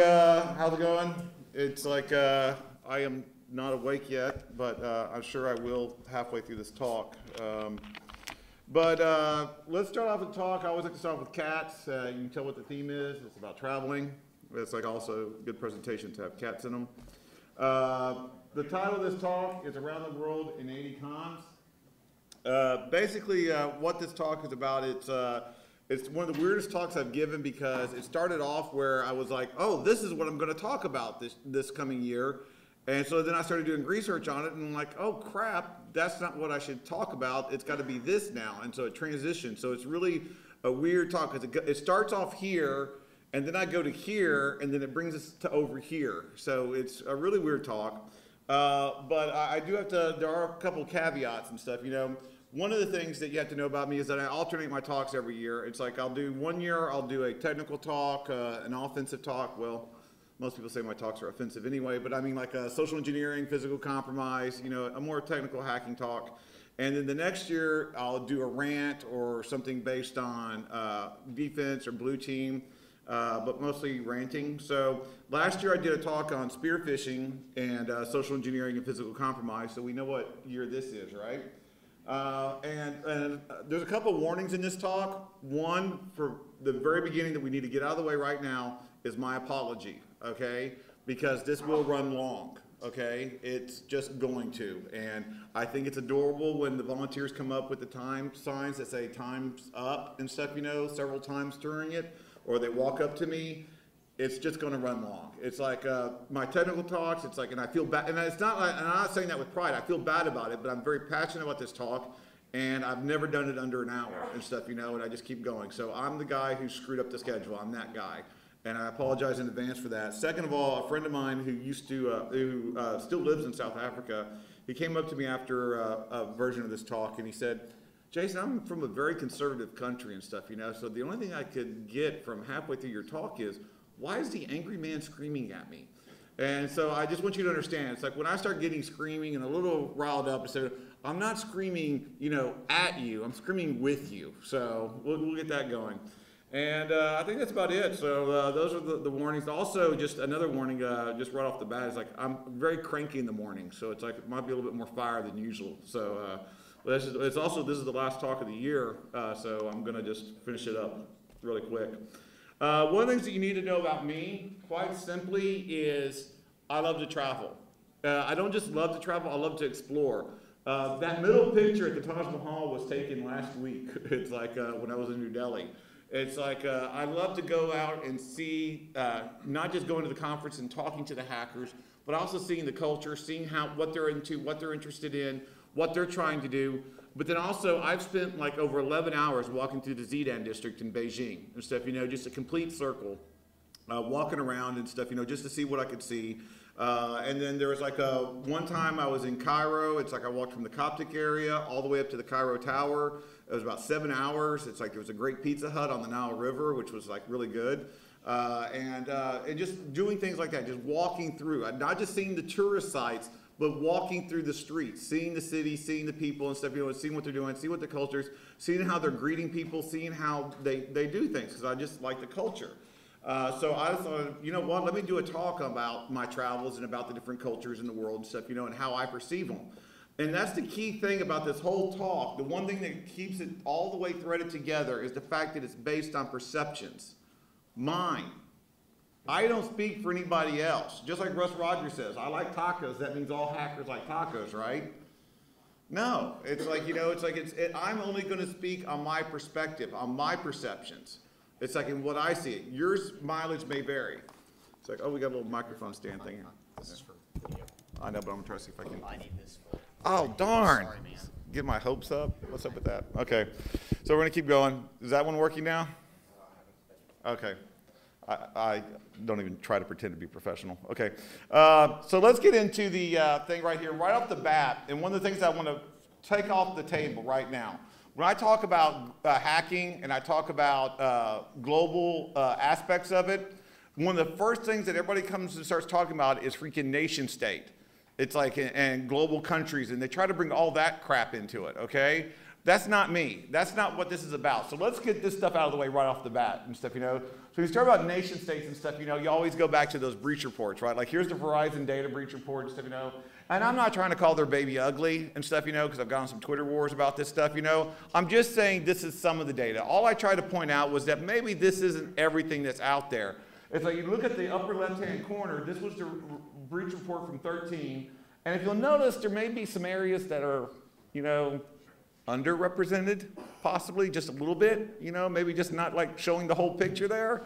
Uh, how's it going? It's like uh, I am not awake yet, but uh, I'm sure I will halfway through this talk. Um, but uh, let's start off with the talk. I always like to start with cats. Uh, you can tell what the theme is. It's about traveling. It's like also good presentation to have cats in them. Uh, the title of this talk is Around the World in 80 Cons. Uh, basically, what this talk is about, it's it's one of the weirdest talks I've given because it started off where I was like, oh, this is what I'm going to talk about this this coming year, and so then I started doing research on it, and I'm like, oh crap, that's not what I should talk about. It's got to be this now, and so it transitioned. So it's really a weird talk because it, it starts off here. And then I go to here, and then it brings us to over here. So it's a really weird talk. Uh, but I, I do have to, there are a couple caveats and stuff, you know. One of the things that you have to know about me is that I alternate my talks every year. It's like I'll do one year, I'll do a technical talk, uh, an offensive talk. Well, most people say my talks are offensive anyway, but I mean like a social engineering, physical compromise, you know, a more technical hacking talk. And then the next year, I'll do a rant or something based on uh, defense or blue team uh, but mostly ranting. So last year I did a talk on spear phishing and uh, social engineering and physical compromise. So we know what year this is, right? Uh, and and uh, there's a couple of warnings in this talk. One, for the very beginning that we need to get out of the way right now is my apology, okay? Because this will run long, okay? It's just going to. And I think it's adorable when the volunteers come up with the time signs that say time's up and stuff, you know, several times during it or they walk up to me, it's just going to run long. It's like uh, my technical talks. It's like, and I feel bad, and it's not. Like, and I'm not saying that with pride. I feel bad about it, but I'm very passionate about this talk, and I've never done it under an hour and stuff, you know. And I just keep going. So I'm the guy who screwed up the schedule. I'm that guy, and I apologize in advance for that. Second of all, a friend of mine who used to, uh, who uh, still lives in South Africa, he came up to me after uh, a version of this talk, and he said Jayson, I'm from a very conservative country and stuff, you know, so the only thing I could get from halfway through your talk is, why is the angry man screaming at me? And so I just want you to understand, it's like when I start getting screaming and a little riled up, said, I'm not screaming, you know, at you, I'm screaming with you. So we'll, we'll get that going. And uh, I think that's about it. So uh, those are the, the warnings. Also, just another warning, uh, just right off the bat, is like I'm very cranky in the morning, so it's like it might be a little bit more fire than usual. So uh, this is, it's also, this is the last talk of the year, uh, so I'm gonna just finish it up really quick. Uh, one of the things that you need to know about me, quite simply, is I love to travel. Uh, I don't just love to travel, I love to explore. Uh, that middle picture at the Taj Mahal was taken last week. It's like uh, when I was in New Delhi. It's like uh, I love to go out and see, uh, not just going to the conference and talking to the hackers, but also seeing the culture, seeing how what they're into, what they're interested in, what they're trying to do. But then also, I've spent like over 11 hours walking through the Xidan district in Beijing and stuff, you know, just a complete circle, uh, walking around and stuff, you know, just to see what I could see. Uh, and then there was like a one time I was in Cairo. It's like I walked from the Coptic area all the way up to the Cairo Tower. It was about seven hours. It's like there was a great Pizza Hut on the Nile River, which was like really good. Uh, and uh, and just doing things like that, just walking through, not just seeing the tourist sites, but walking through the streets, seeing the city, seeing the people and stuff, you know, seeing what they're doing, seeing what the culture is, seeing how they're greeting people, seeing how they, they do things, because I just like the culture. Uh, so I thought, you know what, let me do a talk about my travels and about the different cultures in the world and stuff, you know, and how I perceive them. And that's the key thing about this whole talk. The one thing that keeps it all the way threaded together is the fact that it's based on perceptions. Mine, I don't speak for anybody else. Just like Russ Rogers says, I like tacos. That means all hackers like tacos, right? No, it's like you know, it's like it's. It, I'm only going to speak on my perspective, on my perceptions. It's like in what I see. Yours mileage may vary. It's like, oh, we got a little microphone stand thing here. This is for video. I know, but I'm gonna try to see if I can. I need this for. Oh darn! Sorry, man. Get my hopes up. What's up with that? Okay, so we're gonna keep going. Is that one working now? Uh, okay. I, I don't even try to pretend to be professional. Okay, uh, so let's get into the uh, thing right here, right off the bat. And one of the things I want to take off the table right now, when I talk about uh, hacking and I talk about uh, global uh, aspects of it, one of the first things that everybody comes and starts talking about is freaking nation state. It's like and global countries, and they try to bring all that crap into it. Okay, That's not me. That's not what this is about. So let's get this stuff out of the way right off the bat and stuff, you know. So you start about nation states and stuff, you know, you always go back to those breach reports, right? Like here's the Verizon data breach report and stuff, you know. And I'm not trying to call their baby ugly and stuff, you know, because I've gotten some Twitter wars about this stuff, you know. I'm just saying this is some of the data. All I tried to point out was that maybe this isn't everything that's out there. It's like you look at the upper left-hand corner, this was the breach report from 13, and if you'll notice, there may be some areas that are, you know, underrepresented, possibly just a little bit, you know, maybe just not like showing the whole picture there.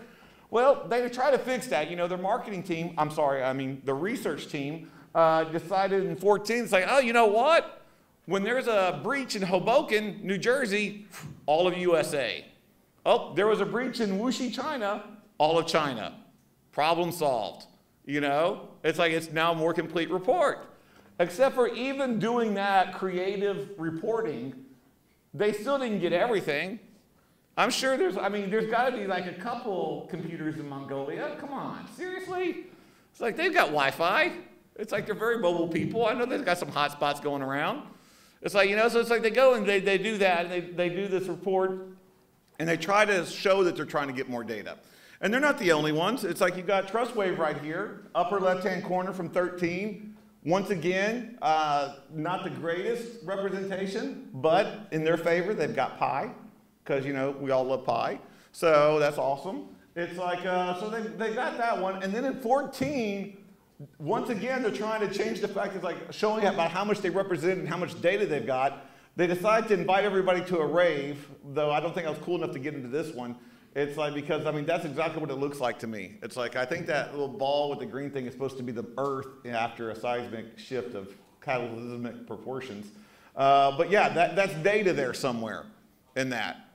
Well, they try to fix that. You know, their marketing team, I'm sorry, I mean, the research team uh, decided in 14, it's like, oh, you know what? When there's a breach in Hoboken, New Jersey, all of USA. Oh, there was a breach in Wuxi, China, all of China. Problem solved. You know, it's like it's now a more complete report. Except for even doing that creative reporting, they still didn't get everything. I'm sure there's, I mean, there's got to be like a couple computers in Mongolia. Come on, seriously? It's like they've got Wi Fi. It's like they're very mobile people. I know they've got some hotspots going around. It's like, you know, so it's like they go and they, they do that, and they, they do this report, and they try to show that they're trying to get more data. And they're not the only ones. It's like you've got TrustWave right here, upper left hand corner from 13. Once again, uh, not the greatest representation, but in their favor, they've got pi, because, you know, we all love pi. So that's awesome. It's like, uh, so they, they got that one. And then in 14, once again, they're trying to change the fact it's like showing about how much they represent and how much data they've got. They decide to invite everybody to a rave, though I don't think I was cool enough to get into this one. It's like, because, I mean, that's exactly what it looks like to me. It's like, I think that little ball with the green thing is supposed to be the Earth after a seismic shift of cataclysmic proportions. Uh, but yeah, that, that's data there somewhere in that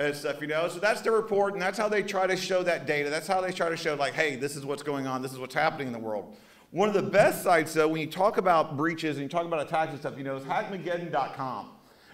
and stuff, you know. So that's the report, and that's how they try to show that data. That's how they try to show, like, hey, this is what's going on, this is what's happening in the world. One of the best sites, though, when you talk about breaches and you talk about attacks and stuff, you know, is hackmageddon.com.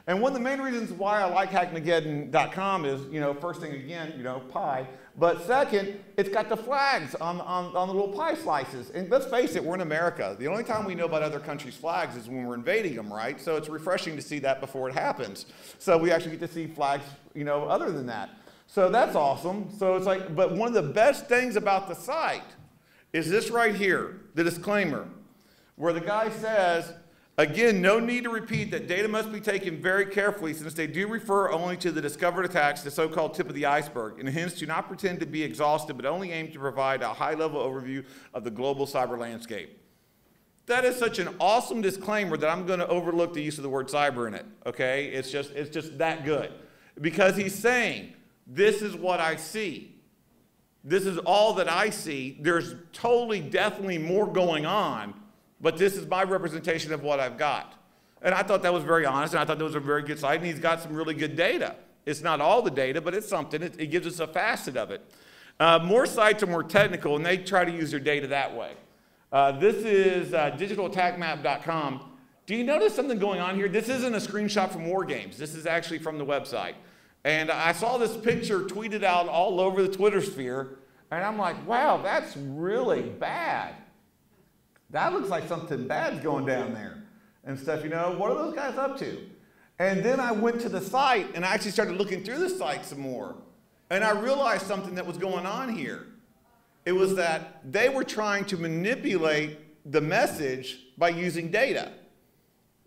And one of the main reasons why I like hackmageddon.com is, you know, first thing again, you know, pie. But second, it's got the flags on, on, on the little pie slices. And let's face it, we're in America. The only time we know about other countries' flags is when we're invading them, right? So it's refreshing to see that before it happens. So we actually get to see flags, you know, other than that. So that's awesome. So it's like, but one of the best things about the site is this right here, the disclaimer, where the guy says, Again, no need to repeat that data must be taken very carefully since they do refer only to the discovered attacks, the so-called tip of the iceberg, and hence do not pretend to be exhaustive, but only aim to provide a high-level overview of the global cyber landscape. That is such an awesome disclaimer that I'm going to overlook the use of the word cyber in it, okay? It's just, it's just that good. Because he's saying, this is what I see. This is all that I see. There's totally, definitely more going on, but this is my representation of what I've got. And I thought that was very honest, and I thought that was a very good site, and he's got some really good data. It's not all the data, but it's something. It, it gives us a facet of it. Uh, more sites are more technical, and they try to use their data that way. Uh, this is uh, digitalattackmap.com. Do you notice something going on here? This isn't a screenshot from War Games. This is actually from the website. And I saw this picture tweeted out all over the Twitter sphere, and I'm like, wow, that's really bad. That looks like something bad's going down there and stuff, you know. What are those guys up to? And then I went to the site and I actually started looking through the site some more. And I realized something that was going on here. It was that they were trying to manipulate the message by using data.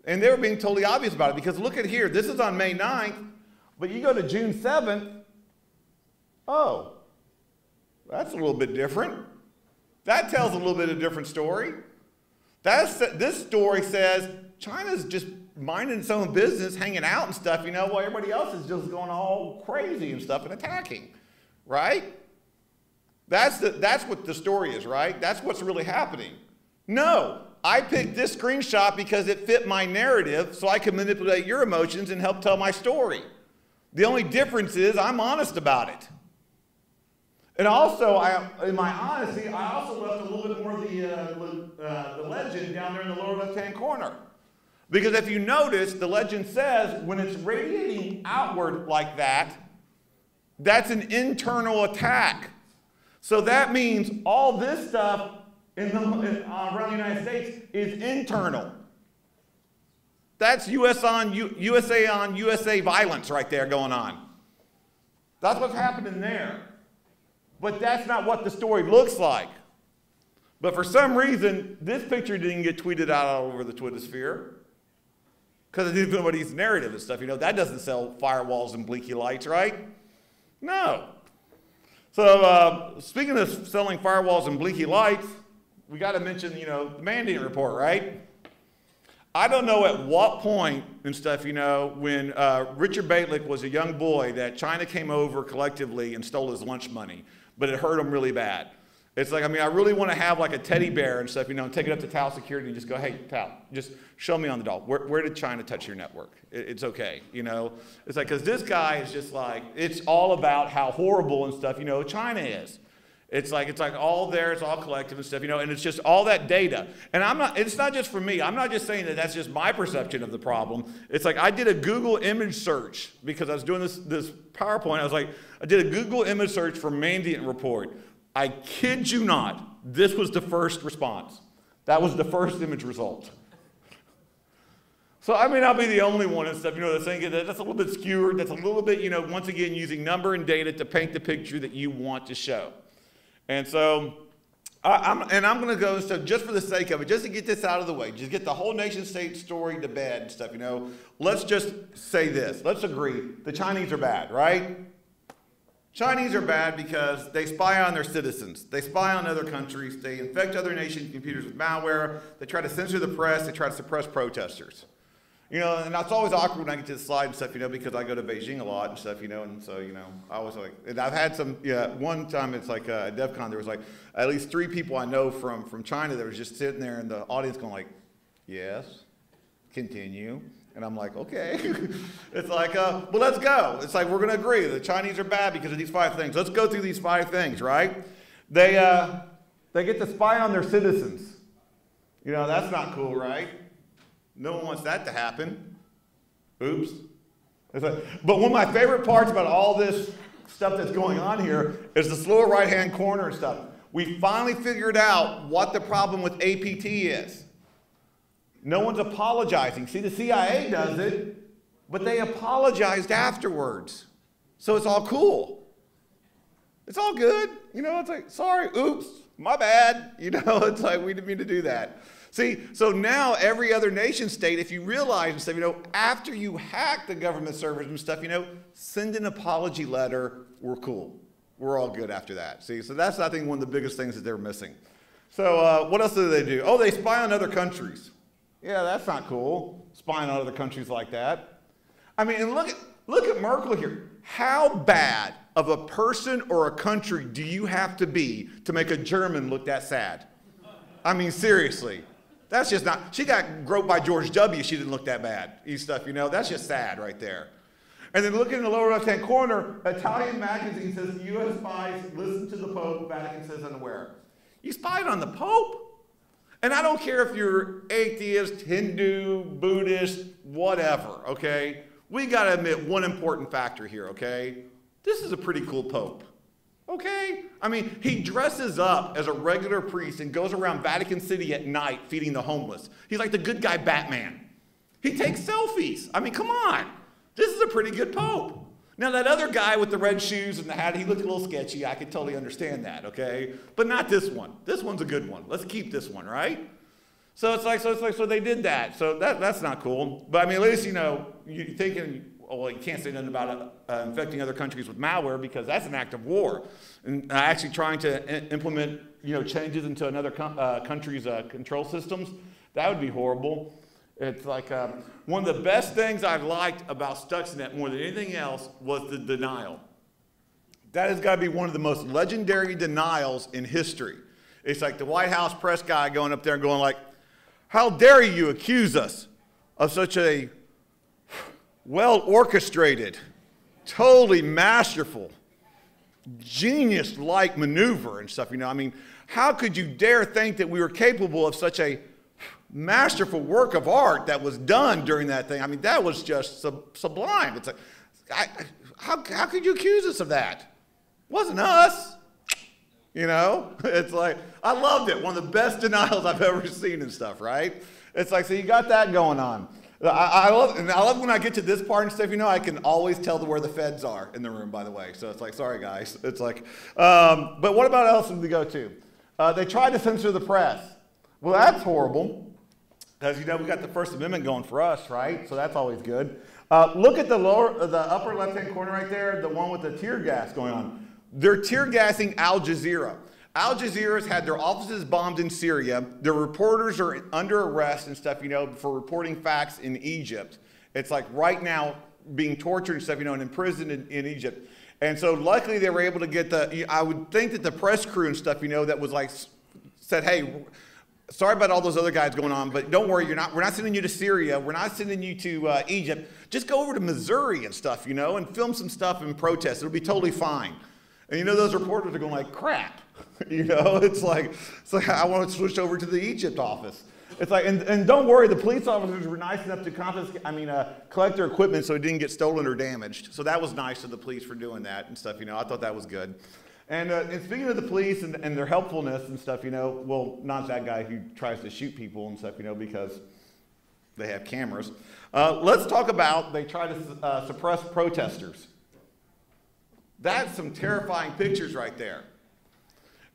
And they were being totally obvious about it because look at here, this is on May 9th, but you go to June 7th, oh, that's a little bit different. That tells a little bit of a different story. That's, this story says China's just minding its own business, hanging out and stuff, you know, while everybody else is just going all crazy and stuff and attacking, right? That's, the, that's what the story is, right? That's what's really happening. No, I picked this screenshot because it fit my narrative so I could manipulate your emotions and help tell my story. The only difference is I'm honest about it. And also, I, in my honesty, I also left a little bit more of the, uh, uh, the legend down there in the lower left-hand corner. Because if you notice, the legend says when it's radiating outward like that, that's an internal attack. So that means all this stuff in the, in, uh, around the United States is internal. That's US on, U, USA on USA violence right there going on. That's what's happening there. But that's not what the story looks like. But for some reason, this picture didn't get tweeted out all over the Twitter sphere. Because of nobody's narrative and stuff. You know, that doesn't sell firewalls and blinky lights, right? No. So, uh, speaking of selling firewalls and blinky lights, we got to mention, you know, the Mandiant report, right? I don't know at what point and stuff, you know, when uh, Richard Bejtlich was a young boy that China came over collectively and stole his lunch money, but it hurt him really bad. It's like, I mean, I really want to have like a teddy bear and stuff, you know, and take it up to Tao Security and just go, hey, Tao, just show me on the doll. Where, where did China touch your network? It, it's okay, you know? It's like, because this guy is just like, it's all about how horrible and stuff, you know, China is. It's like it's like all there, it's all collective and stuff, you know, and it's just all that data. And I'm not. It's not just for me. I'm not just saying that that's just my perception of the problem. It's like I did a Google image search because I was doing this this PowerPoint. I was like, I did a Google image search for Mandiant report. I kid you not, this was the first response. That was the first image result. So I may not be the only one and stuff, you know, that's saying that that's a little bit skewed. That's a little bit, you know, once again using number and data to paint the picture that you want to show. And so, I, am and I'm going to go, so just for the sake of it, just to get this out of the way, just get the whole nation state story to bed and stuff, you know, let's just say this. Let's agree the Chinese are bad, right? Chinese are bad because they spy on their citizens. They spy on other countries. They infect other nations' computers with malware. They try to censor the press. They try to suppress protesters. You know, and that's always awkward when I get to the slide and stuff, you know, because I go to Beijing a lot and stuff, you know, and so, you know, I was like, and I've had some, yeah, one time it's like uh, at DEF CON, there was like at least three people I know from, from China that was just sitting there in the audience going like, yes, continue. And I'm like, okay. it's like, uh, well, let's go. It's like, we're going to agree. The Chinese are bad because of these five things. Let's go through these five things, right? They, uh, they get to spy on their citizens. You know, that's not cool, right? No one wants that to happen. Oops. But one of my favorite parts about all this stuff that's going on here is the lower right hand corner and stuff. We finally figured out what the problem with APT is. No one's apologizing. See, the CIA does it, but they apologized afterwards. So it's all cool. It's all good. You know, it's like, sorry, oops, my bad. You know, it's like, we didn't mean to do that. See, so now every other nation state, if you realize and stuff, you know, after you hack the government servers and stuff, you know, send an apology letter, we're cool. We're all good after that. See, so that's, I think, one of the biggest things that they're missing. So uh, what else do they do? Oh, they spy on other countries. Yeah, that's not cool, spying on other countries like that. I mean, and look at, look at Merkel here. How bad of a person or a country do you have to be to make a German look that sad? I mean, seriously. That's just not, she got groped by George W. She didn't look that bad. You stuff, you know, that's just sad right there. And then looking in the lower left hand corner, Italian magazine says the U.S. spies listen to the Pope, Vatican says unaware. You spied on the Pope? And I don't care if you're atheist, Hindu, Buddhist, whatever, okay? We got to admit one important factor here, okay? This is a pretty cool Pope. Okay? I mean, he dresses up as a regular priest and goes around Vatican City at night feeding the homeless. He's like the good guy Batman. He takes selfies. I mean, come on. This is a pretty good pope. Now, that other guy with the red shoes and the hat, he looked a little sketchy. I could totally understand that, okay? But not this one. This one's a good one. Let's keep this one, right? So it's like, so it's like, so they did that. So that, that's not cool. But I mean, at least, you know, you're thinking, well, you can't say nothing about uh, infecting other countries with malware because that's an act of war. And uh, actually trying to implement you know, changes into another uh, country's uh, control systems, that would be horrible. It's like um, one of the best things I've liked about Stuxnet more than anything else was the denial. That has got to be one of the most legendary denials in history. It's like the White House press guy going up there and going like, how dare you accuse us of such a well orchestrated, totally masterful, genius like maneuver and stuff. You know, I mean, how could you dare think that we were capable of such a masterful work of art that was done during that thing? I mean, that was just sub sublime. It's like, I, how, how could you accuse us of that? It wasn't us. You know, it's like, I loved it. One of the best denials I've ever seen and stuff, right? It's like, so you got that going on. I, I love, and I love when I get to this part and stuff. You know, I can always tell where the feds are in the room. By the way, so it's like, sorry guys. It's like, um, but what about else did we go to? Uh, they tried to censor the press. Well, that's horrible. Because you know we got the First Amendment going for us, right? So that's always good. Uh, look at the lower, the upper left-hand corner right there, the one with the tear gas going on. They're tear gassing Al Jazeera. Al Jazeera's had their offices bombed in Syria. Their reporters are under arrest and stuff, you know, for reporting facts in Egypt. It's like right now being tortured and stuff, you know, and imprisoned in, in Egypt. And so luckily they were able to get the, I would think that the press crew and stuff, you know, that was like, said, hey, sorry about all those other guys going on, but don't worry, you're not, we're not sending you to Syria. We're not sending you to uh, Egypt. Just go over to Missouri and stuff, you know, and film some stuff and protest. It'll be totally fine. And you know, those reporters are going like, crap. you know, it's like, it's like, I want to switch over to the Egypt office. It's like, and, and don't worry, the police officers were nice enough to confiscate, I mean, uh, collect their equipment so it didn't get stolen or damaged. So that was nice of the police for doing that and stuff, you know, I thought that was good. And, uh, and speaking of the police and, and their helpfulness and stuff, you know, well, not that guy who tries to shoot people and stuff, you know, because they have cameras. Uh, let's talk about they try to uh, suppress protesters. That's some terrifying pictures right there.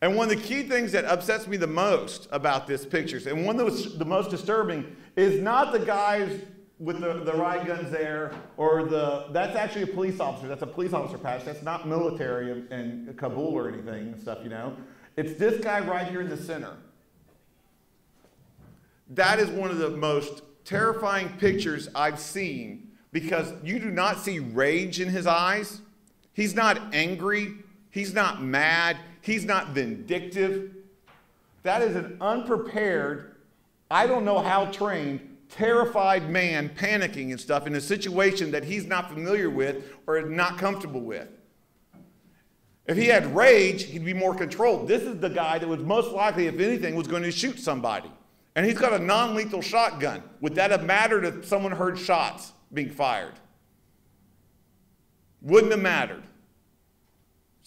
And one of the key things that upsets me the most about this pictures, and one that was the most disturbing, is not the guys with the, the riot guns there, or the, that's actually a police officer. That's a police officer patch. That's not military in, in Kabul or anything and stuff, you know. It's this guy right here in the center. That is one of the most terrifying pictures I've seen because you do not see rage in his eyes. He's not angry. He's not mad. He's not vindictive. That is an unprepared, I don't know how trained, terrified man panicking and stuff in a situation that he's not familiar with or not comfortable with. If he had rage, he'd be more controlled. This is the guy that was most likely, if anything, was going to shoot somebody. And he's got a non lethal shotgun. Would that have mattered if someone heard shots being fired? Wouldn't have mattered.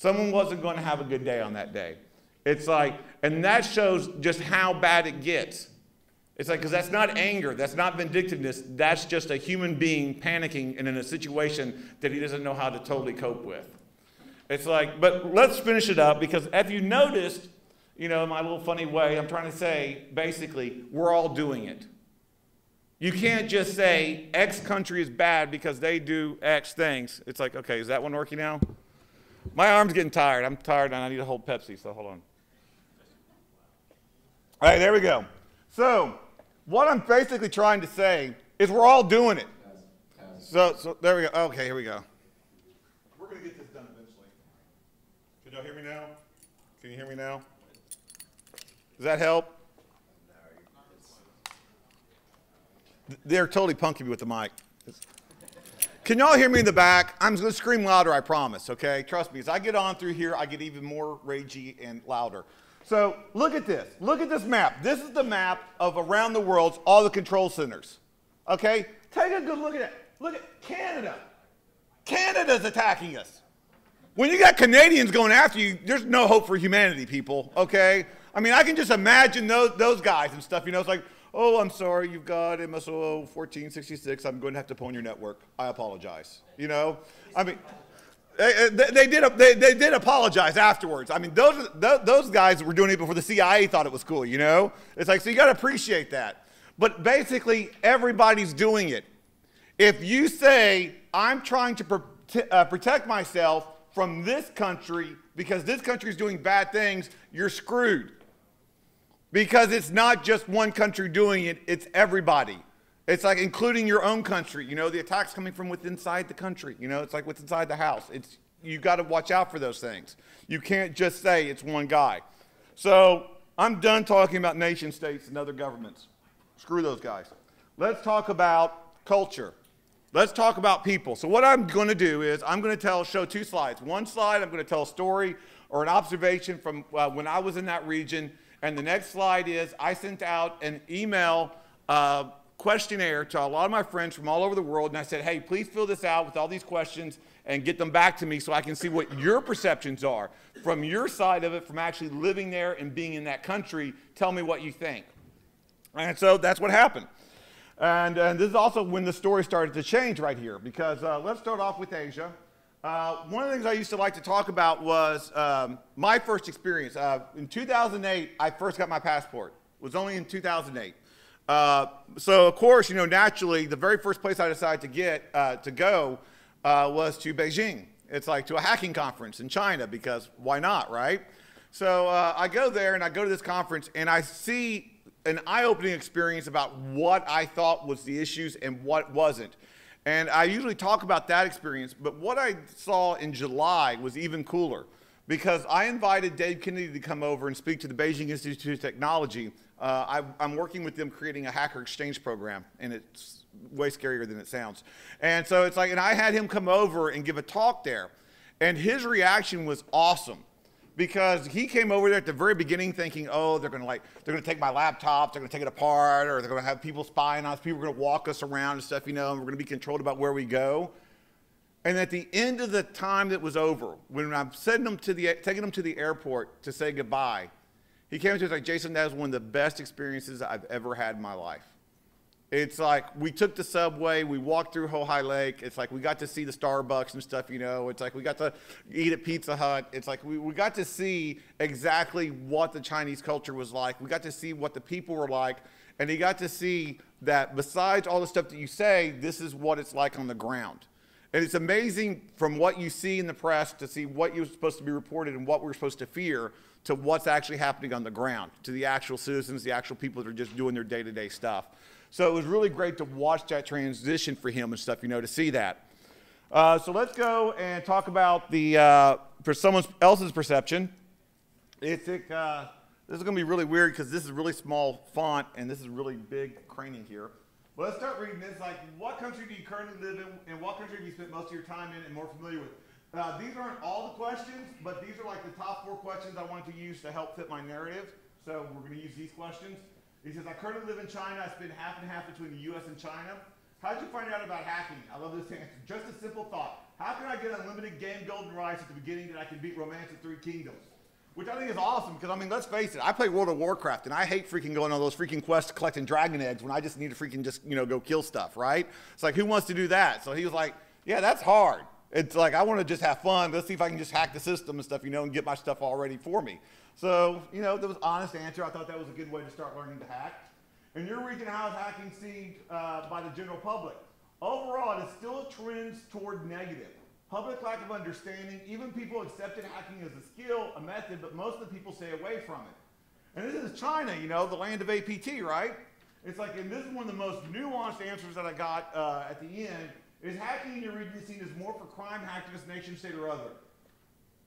Someone wasn't going to have a good day on that day. It's like, and that shows just how bad it gets. It's like, because that's not anger, that's not vindictiveness, that's just a human being panicking and in a situation that he doesn't know how to totally cope with. It's like, but let's finish it up because if you noticed, you know, my little funny way, I'm trying to say basically, we're all doing it. You can't just say X country is bad because they do X things. It's like, okay, is that one working now? My arm's getting tired. I'm tired and I need to hold Pepsi, so hold on. All right, there we go. So, what I'm basically trying to say is we're all doing it. So, so there we go. Okay, here we go. We're going to get this done eventually. Can y'all hear me now? Can you hear me now? Does that help? They're totally punking me with the mic. Can y'all hear me in the back? I'm going to scream louder, I promise, okay? Trust me, as I get on through here, I get even more ragey and louder. So look at this. Look at this map. This is the map of around the world, all the control centers. Okay? Take a good look at it. Look at Canada. Canada's attacking us. When you got Canadians going after you, there's no hope for humanity, people, okay? I mean, I can just imagine those, those guys and stuff, you know, it's like, oh, I'm sorry, you've got MSO 1466. I'm going to have to pwn your network. I apologize. You know, I mean, they, they, did, they, they did apologize afterwards. I mean, those, those guys were doing it before the CIA thought it was cool, you know? It's like, so you got to appreciate that. But basically, everybody's doing it. If you say, I'm trying to prote- uh, protect myself from this country because this country is doing bad things, you're screwed. Because it's not just one country doing it, it's everybody. It's like including your own country. You know, the attacks coming from within inside the country. You know, it's like what's inside the house. It's you got to watch out for those things. You can't just say it's one guy. So I'm done talking about nation states and other governments. Screw those guys. Let's talk about culture. Let's talk about people. So what I'm going to do is I'm going to tell, show two slides. One slide, I'm going to tell a story or an observation from uh, when I was in that region and the next slide is I sent out an email uh, questionnaire to a lot of my friends from all over the world, and I said, hey, please fill this out with all these questions and get them back to me so I can see what your perceptions are from your side of it, from actually living there and being in that country. Tell me what you think. And so that's what happened. And, and this is also when the story started to change right here, because uh, let's start off with Asia. Uh, one of the things I used to like to talk about was um, my first experience. Uh, in 2008, I first got my passport. It was only in 2008. Uh, so of course, you know, naturally, the very first place I decided to get uh, to go uh, was to Beijing. It's like to a hacking conference in China because why not, right? So uh, I go there and I go to this conference and I see an eye-opening experience about what I thought was the issues and what wasn't. And I usually talk about that experience, but what I saw in July was even cooler because I invited Dave Kennedy to come over and speak to the Beijing Institute of Technology. Uh, I, am working with them creating a hacker exchange program, and it's way scarier than it sounds. And so it's like, and I had him come over and give a talk there, and his reaction was awesome because he came over there at the very beginning thinking, oh, they're going to like, they're to take my laptop, they're going to take it apart, or they're going to have people spying on us, people are going to walk us around and stuff, you know, and we're going to be controlled about where we go. And at the end of the time that was over, when I'm sending them to the, taking them to the airport to say goodbye, he came to us like, Jayson, that was one of the best experiences I've ever had in my life. It's like we took the subway, we walked through Houhai Lake. It's like we got to see the Starbucks and stuff, you know. It's like we got to eat at Pizza Hut. It's like we, we got to see exactly what the Chinese culture was like. We got to see what the people were like. And he got to see that besides all the stuff that you say, this is what it's like on the ground. And it's amazing from what you see in the press to see what you're supposed to be reported and what we're supposed to fear to what's actually happening on the ground, to the actual citizens, the actual people that are just doing their day to day stuff. So it was really great to watch that transition for him and stuff, you know, to see that. Uh, so let's go and talk about the, uh, for someone else's perception. It's, uh, this is going to be really weird because this is really small font and this is really big craning here. But let's start reading this. Like, what country do you currently live in and what country have you spent most of your time in and more familiar with? Uh, these aren't all the questions, but these are like the top four questions I wanted to use to help fit my narrative. So we're going to use these questions. He says, I currently live in China. I spend half and half between the U.S. and China. How did you find out about hacking? I love this answer. Just a simple thought. How can I get unlimited game golden rice at the beginning that I can beat Romance of Three Kingdoms? Which I think is awesome because, I mean, let's face it, I play World of Warcraft and I hate freaking going on those freaking quests collecting dragon eggs when I just need to freaking just, you know, go kill stuff, right? It's like, who wants to do that? So he was like, yeah, that's hard. It's like, I want to just have fun. Let's see if I can just hack the system and stuff, you know, and get my stuff all ready for me. So, you know, that was honest answer. I thought that was a good way to start learning to hack. In your region, how is hacking seen uh, by the general public? Overall, it is still trends toward negative. Public lack of understanding, even people accepted hacking as a skill, a method, but most of the people stay away from it. And this is China, you know, the land of APT, right? It's like, and this is one of the most nuanced answers that I got uh, at the end, is hacking in your region seen as more for crime, hacktivist, nation state, or other?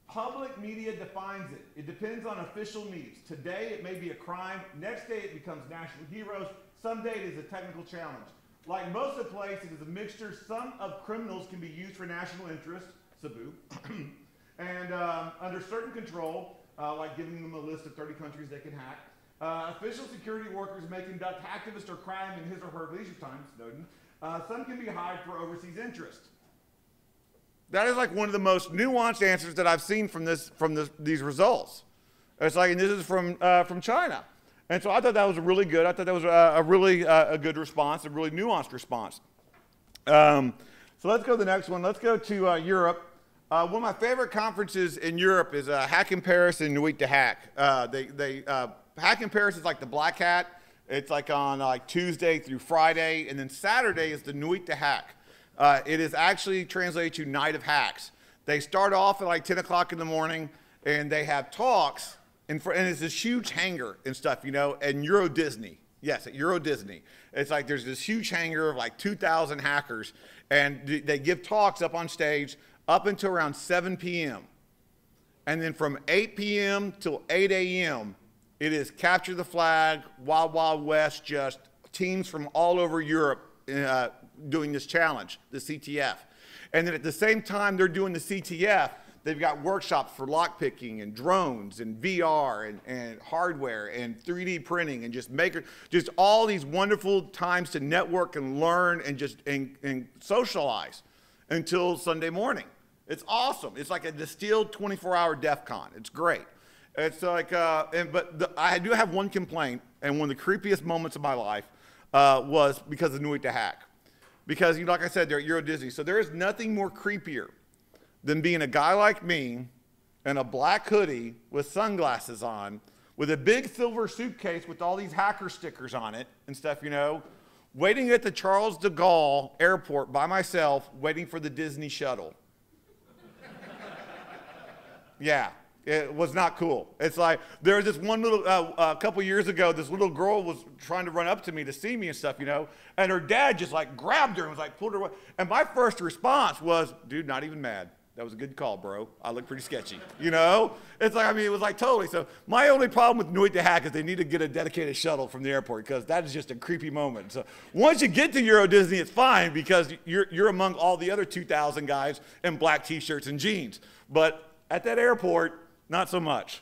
Public media defines it. It depends on official needs. Today it may be a crime. Next day it becomes national heroes. Someday it is a technical challenge. Like most of the place, it is a mixture. Some of criminals can be used for national interest, Cebu, and um, under certain control, uh, like giving them a list of 30 countries they can hack. Uh, official security workers may conduct activist or crime in his or her leisure time, Snowden. Uh, some can be hired for overseas interest. That is like one of the most nuanced answers that I've seen from, this, from this, these results. It's like, and this is from, uh, from China. And so I thought that was really good. I thought that was a, a really uh, a good response, a really nuanced response. Um, so let's go to the next one. Let's go to uh, Europe. Uh, one of my favorite conferences in Europe is uh, Hack in Paris and Nuit du Hack. Uh, they, they, uh, Hack in Paris is like the Black Hat. It's like on like Tuesday through Friday, and then Saturday is the Nuit du Hack. Uh, it is actually translated to Night of Hacks. They start off at like 10 o'clock in the morning and they have talks, and, for, and it's this huge hangar and stuff, you know, and Euro Disney. Yes, at Euro Disney. It's like there's this huge hangar of like 2,000 hackers, and they give talks up on stage up until around 7 p.m. And then from 8 p.m. till 8 a.m., it is capture the flag, Wild Wild West, just teams from all over Europe uh, doing this challenge, the CTF. And then at the same time they're doing the CTF, they've got workshops for lockpicking and drones and VR and, and hardware and 3D printing and just maker, just all these wonderful times to network and learn and just and, and socialize until Sunday morning. It's awesome. It's like a distilled 24-hour DEF CON. It's great. It's like, uh, and, but the, I do have one complaint, and one of the creepiest moments of my life uh, was because of Nuit du Hack. Because, you know, like I said, they're at Euro Disney. So there is nothing more creepier than being a guy like me in a black hoodie with sunglasses on, with a big silver suitcase with all these hacker stickers on it and stuff, you know, waiting at the Charles de Gaulle airport by myself, waiting for the Disney shuttle. yeah, it was not cool. It's like there was this one little, uh, a couple years ago, this little girl was trying to run up to me to see me and stuff, you know, and her dad just like grabbed her and was like pulled her away. And my first response was, dude, not even mad. That was a good call, bro. I look pretty sketchy. You know? It's like, I mean, it was like totally. So, my only problem with Nuit du Hack is they need to get a dedicated shuttle from the airport because that is just a creepy moment. So, once you get to Euro Disney, it's fine because you're, you're among all the other 2,000 guys in black t shirts and jeans. But at that airport, not so much.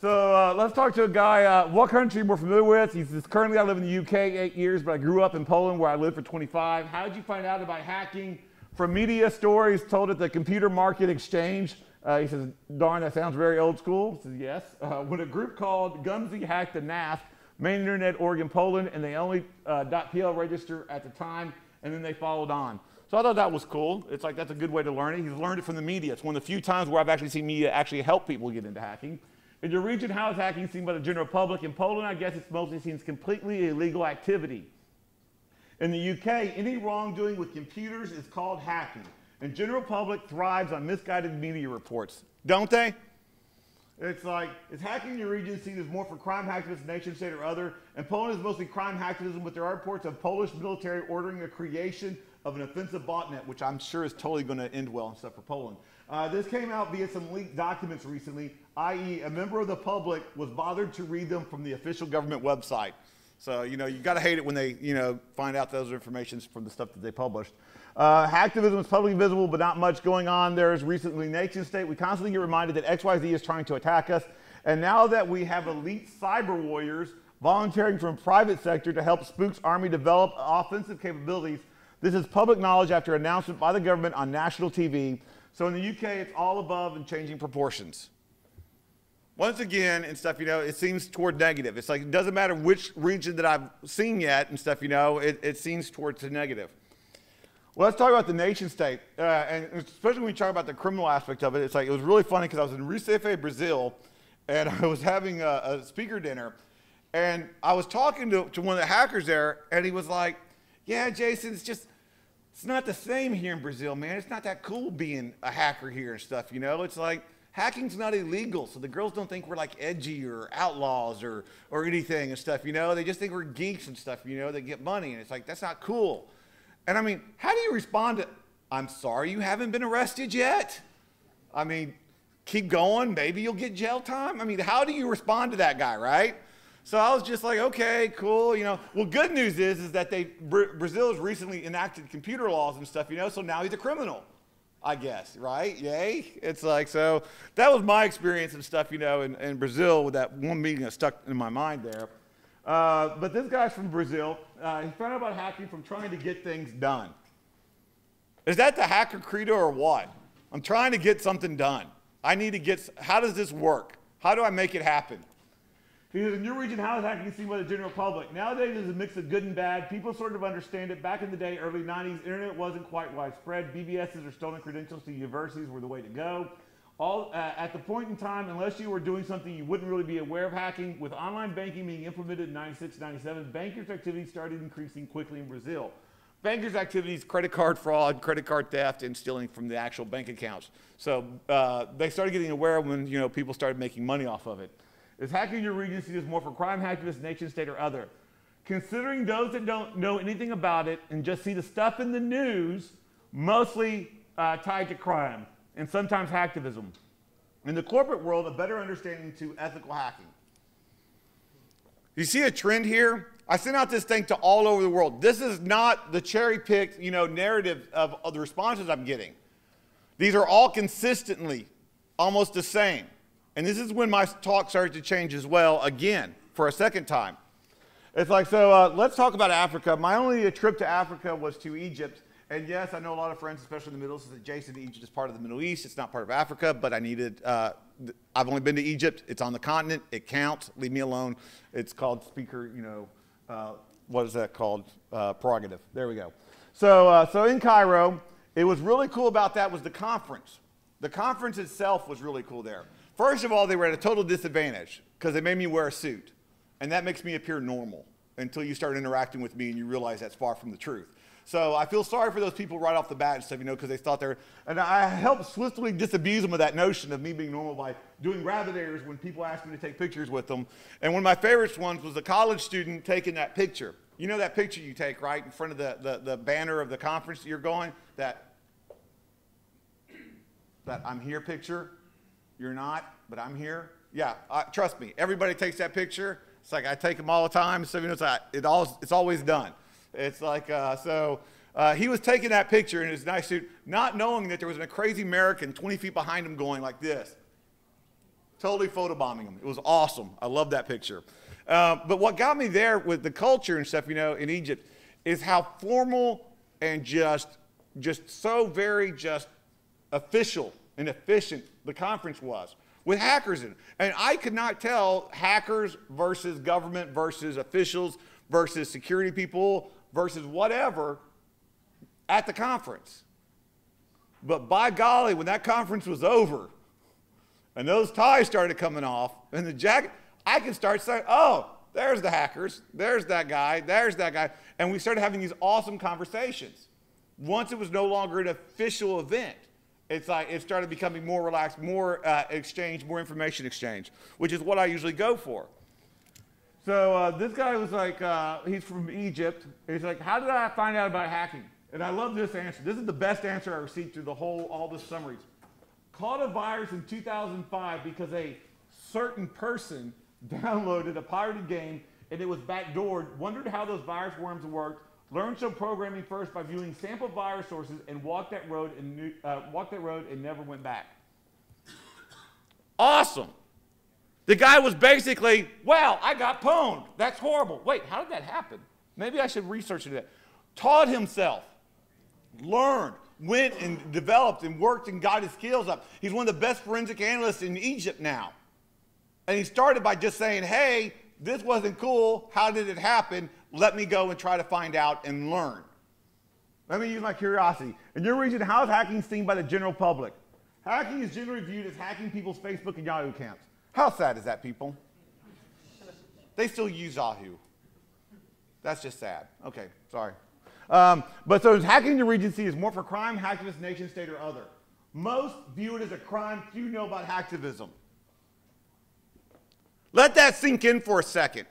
So uh, let's talk to a guy. Uh, what country we're familiar with? He's, he's currently I live in the UK eight years, but I grew up in Poland where I lived for 25. How did you find out about hacking? From media stories told at the Computer Market Exchange, uh, he says, darn, that sounds very old school. He says, yes. Uh, when a group called Gumsy hacked the NASK, main internet org in Poland, and they only uh, .pl register at the time, and then they followed on. So I thought that was cool. It's like that's a good way to learn it. He's learned it from the media. It's one of the few times where I've actually seen media actually help people get into hacking. In your region, how is hacking seen by the general public? In Poland, I guess it's mostly seen as completely illegal activity. In the UK, any wrongdoing with computers is called hacking. And general public thrives on misguided media reports, don't they? It's like, is hacking your region seen as more for crime hacktivists, nation state, or other? And Poland is mostly crime hacktivism, but there are reports of Polish military ordering the creation of an offensive botnet, which I'm sure is totally going to end well and stuff for Poland. Uh, this came out via some leaked documents recently, i.e., a member of the public was bothered to read them from the official government website. So, you know, you got to hate it when they, you know, find out those information from the stuff that they published. Uh, hacktivism is publicly visible, but not much going on. There's recently nation state. We constantly get reminded that XYZ is trying to attack us. And now that we have elite cyber warriors volunteering from private sector to help Spook's army develop offensive capabilities, this is public knowledge after announcement by the government on national TV. So in the UK, it's all above and changing proportions once again and stuff, you know, it seems toward negative. It's like it doesn't matter which region that I've seen yet and stuff, you know, it, it seems towards the negative. Well, let's talk about the nation state, uh, and especially when we talk about the criminal aspect of it. It's like it was really funny because I was in Recife, Brazil, and I was having a, a, speaker dinner, and I was talking to, to one of the hackers there, and he was like, "Yeah, Jayson, it's just." It's not the same here in Brazil, man. It's not that cool being a hacker here and stuff, you know? It's like, hacking's not illegal, so the girls don't think we're like edgy or outlaws or, or anything and stuff, you know? They just think we're geeks and stuff, you know? They get money, and it's like, that's not cool. And I mean, how do you respond to, I'm sorry you haven't been arrested yet? I mean, keep going, maybe you'll get jail time. I mean, how do you respond to that guy, right? So I was just like, okay, cool, you know. Well, good news is, is that they Brazil has recently enacted computer laws and stuff, you know. So now he's a criminal. I guess, right? Yay. It's like, so that was my experience and stuff, you know, in, in Brazil with that one meeting that stuck in my mind there. Uh, but this guy's from Brazil. Uh, he found out about hacking from trying to get things done. Is that the hacker credo or what? I'm trying to get something done. I need to get, how does this work? How do I make it happen? He says, in your region, how is hacking seen by the general public? Nowadays, it's a mix of good and bad. People sort of understand it. Back in the day, early 90s, internet wasn't quite widespread. BBSs or stolen credentials to universities were the way to go. All, uh, at the point in time, unless you were doing something you wouldn't really be aware of hacking, with online banking being implemented in 96, 97, bankers' activity started increasing quickly in Brazil. Bankers' activities, credit card fraud, credit card theft, and stealing from the actual bank accounts. So uh, they started getting aware when you know people started making money off of it. Is hacking your seen as more for crime hacktivists, nation state, or other? Considering those that don't know anything about it and just see the stuff in the news, mostly uh, tied to crime and sometimes hacktivism. In the corporate world, a better understanding to ethical hacking. You see a trend here? I sent out this thing to all over the world. This is not the cherry picked, you know, narrative of, of the responses I'm getting. These are all consistently almost the same. And this is when my talk started to change as well, again, for a second time. It's like, so uh, let's talk about Africa. My only trip to Africa was to Egypt. And yes, I know a lot of friends, especially in the Middle East, that Jayson, Egypt is part of the Middle East. It's not part of Africa, but I needed, uh, I've only been to Egypt. It's on the continent. It counts. Leave me alone. It's called speaker, you know, uh, what is that called? Uh, prerogative. There we go. So, uh, so in Cairo, it was really cool about that was the conference. The conference itself was really cool there. First of all, they were at a total disadvantage because they made me wear a suit, and that makes me appear normal until you start interacting with me and you realize that's far from the truth. So I feel sorry for those people right off the bat and stuff, you know, because they thought they're, and I helped swiftly disabuse them of that notion of me being normal by doing rabbit ears when people asked me to take pictures with them. And one of my favorite ones was a college student taking that picture. You know that picture you take, right, in front of the, the, the banner of the conference that you're going? That, that I'm here picture? You're not, but I'm here? Yeah, uh, trust me, everybody takes that picture. It's like I take them all the time, so you know, it's, like, it all, it's always done. It's like, uh, so uh, he was taking that picture in his nice suit, not knowing that there was a crazy American 20 feet behind him going like this, totally photobombing him. It was awesome. I love that picture. Uh, but what got me there with the culture and stuff, you know, in Egypt, is how formal and just, just so very just official and efficient the conference was with hackers in. And I could not tell hackers versus government versus officials versus security people versus whatever at the conference. But by golly, when that conference was over and those ties started coming off and the jacket, I could start saying, oh, there's the hackers, there's that guy, there's that guy. And we started having these awesome conversations. Once it was no longer an official event, it's like it started becoming more relaxed, more uh, exchange, more information exchange, which is what I usually go for. So uh, this guy was like, uh, he's from Egypt. He's like, how did I find out about hacking? And I love this answer. This is the best answer I received through the whole, all the summaries. Caught a virus in 2005 because a certain person downloaded a pirated game and it was backdoored, wondered how those virus worms worked, learned some programming first by viewing sample virus sources and walked that road and, uh, walked that road and never went back. Awesome. The guy was basically, well, I got pwned. That's horrible. Wait, how did that happen? Maybe I should research it. Taught himself, learned, went and developed and worked and got his skills up. He's one of the best forensic analysts in Egypt now. And he started by just saying, hey, this wasn't cool. How did it happen? Let me go and try to find out and learn. Let me use my curiosity. In your region, how is hacking seen by the general public? Hacking is generally viewed as hacking people's Facebook and Yahoo accounts. How sad is that, people? They still use Yahoo. That's just sad. Okay, sorry. Um, but so hacking the Regency is more for crime, hacktivist, nation state, or other. Most view it as a crime. Few know about hacktivism. Let that sink in for a second.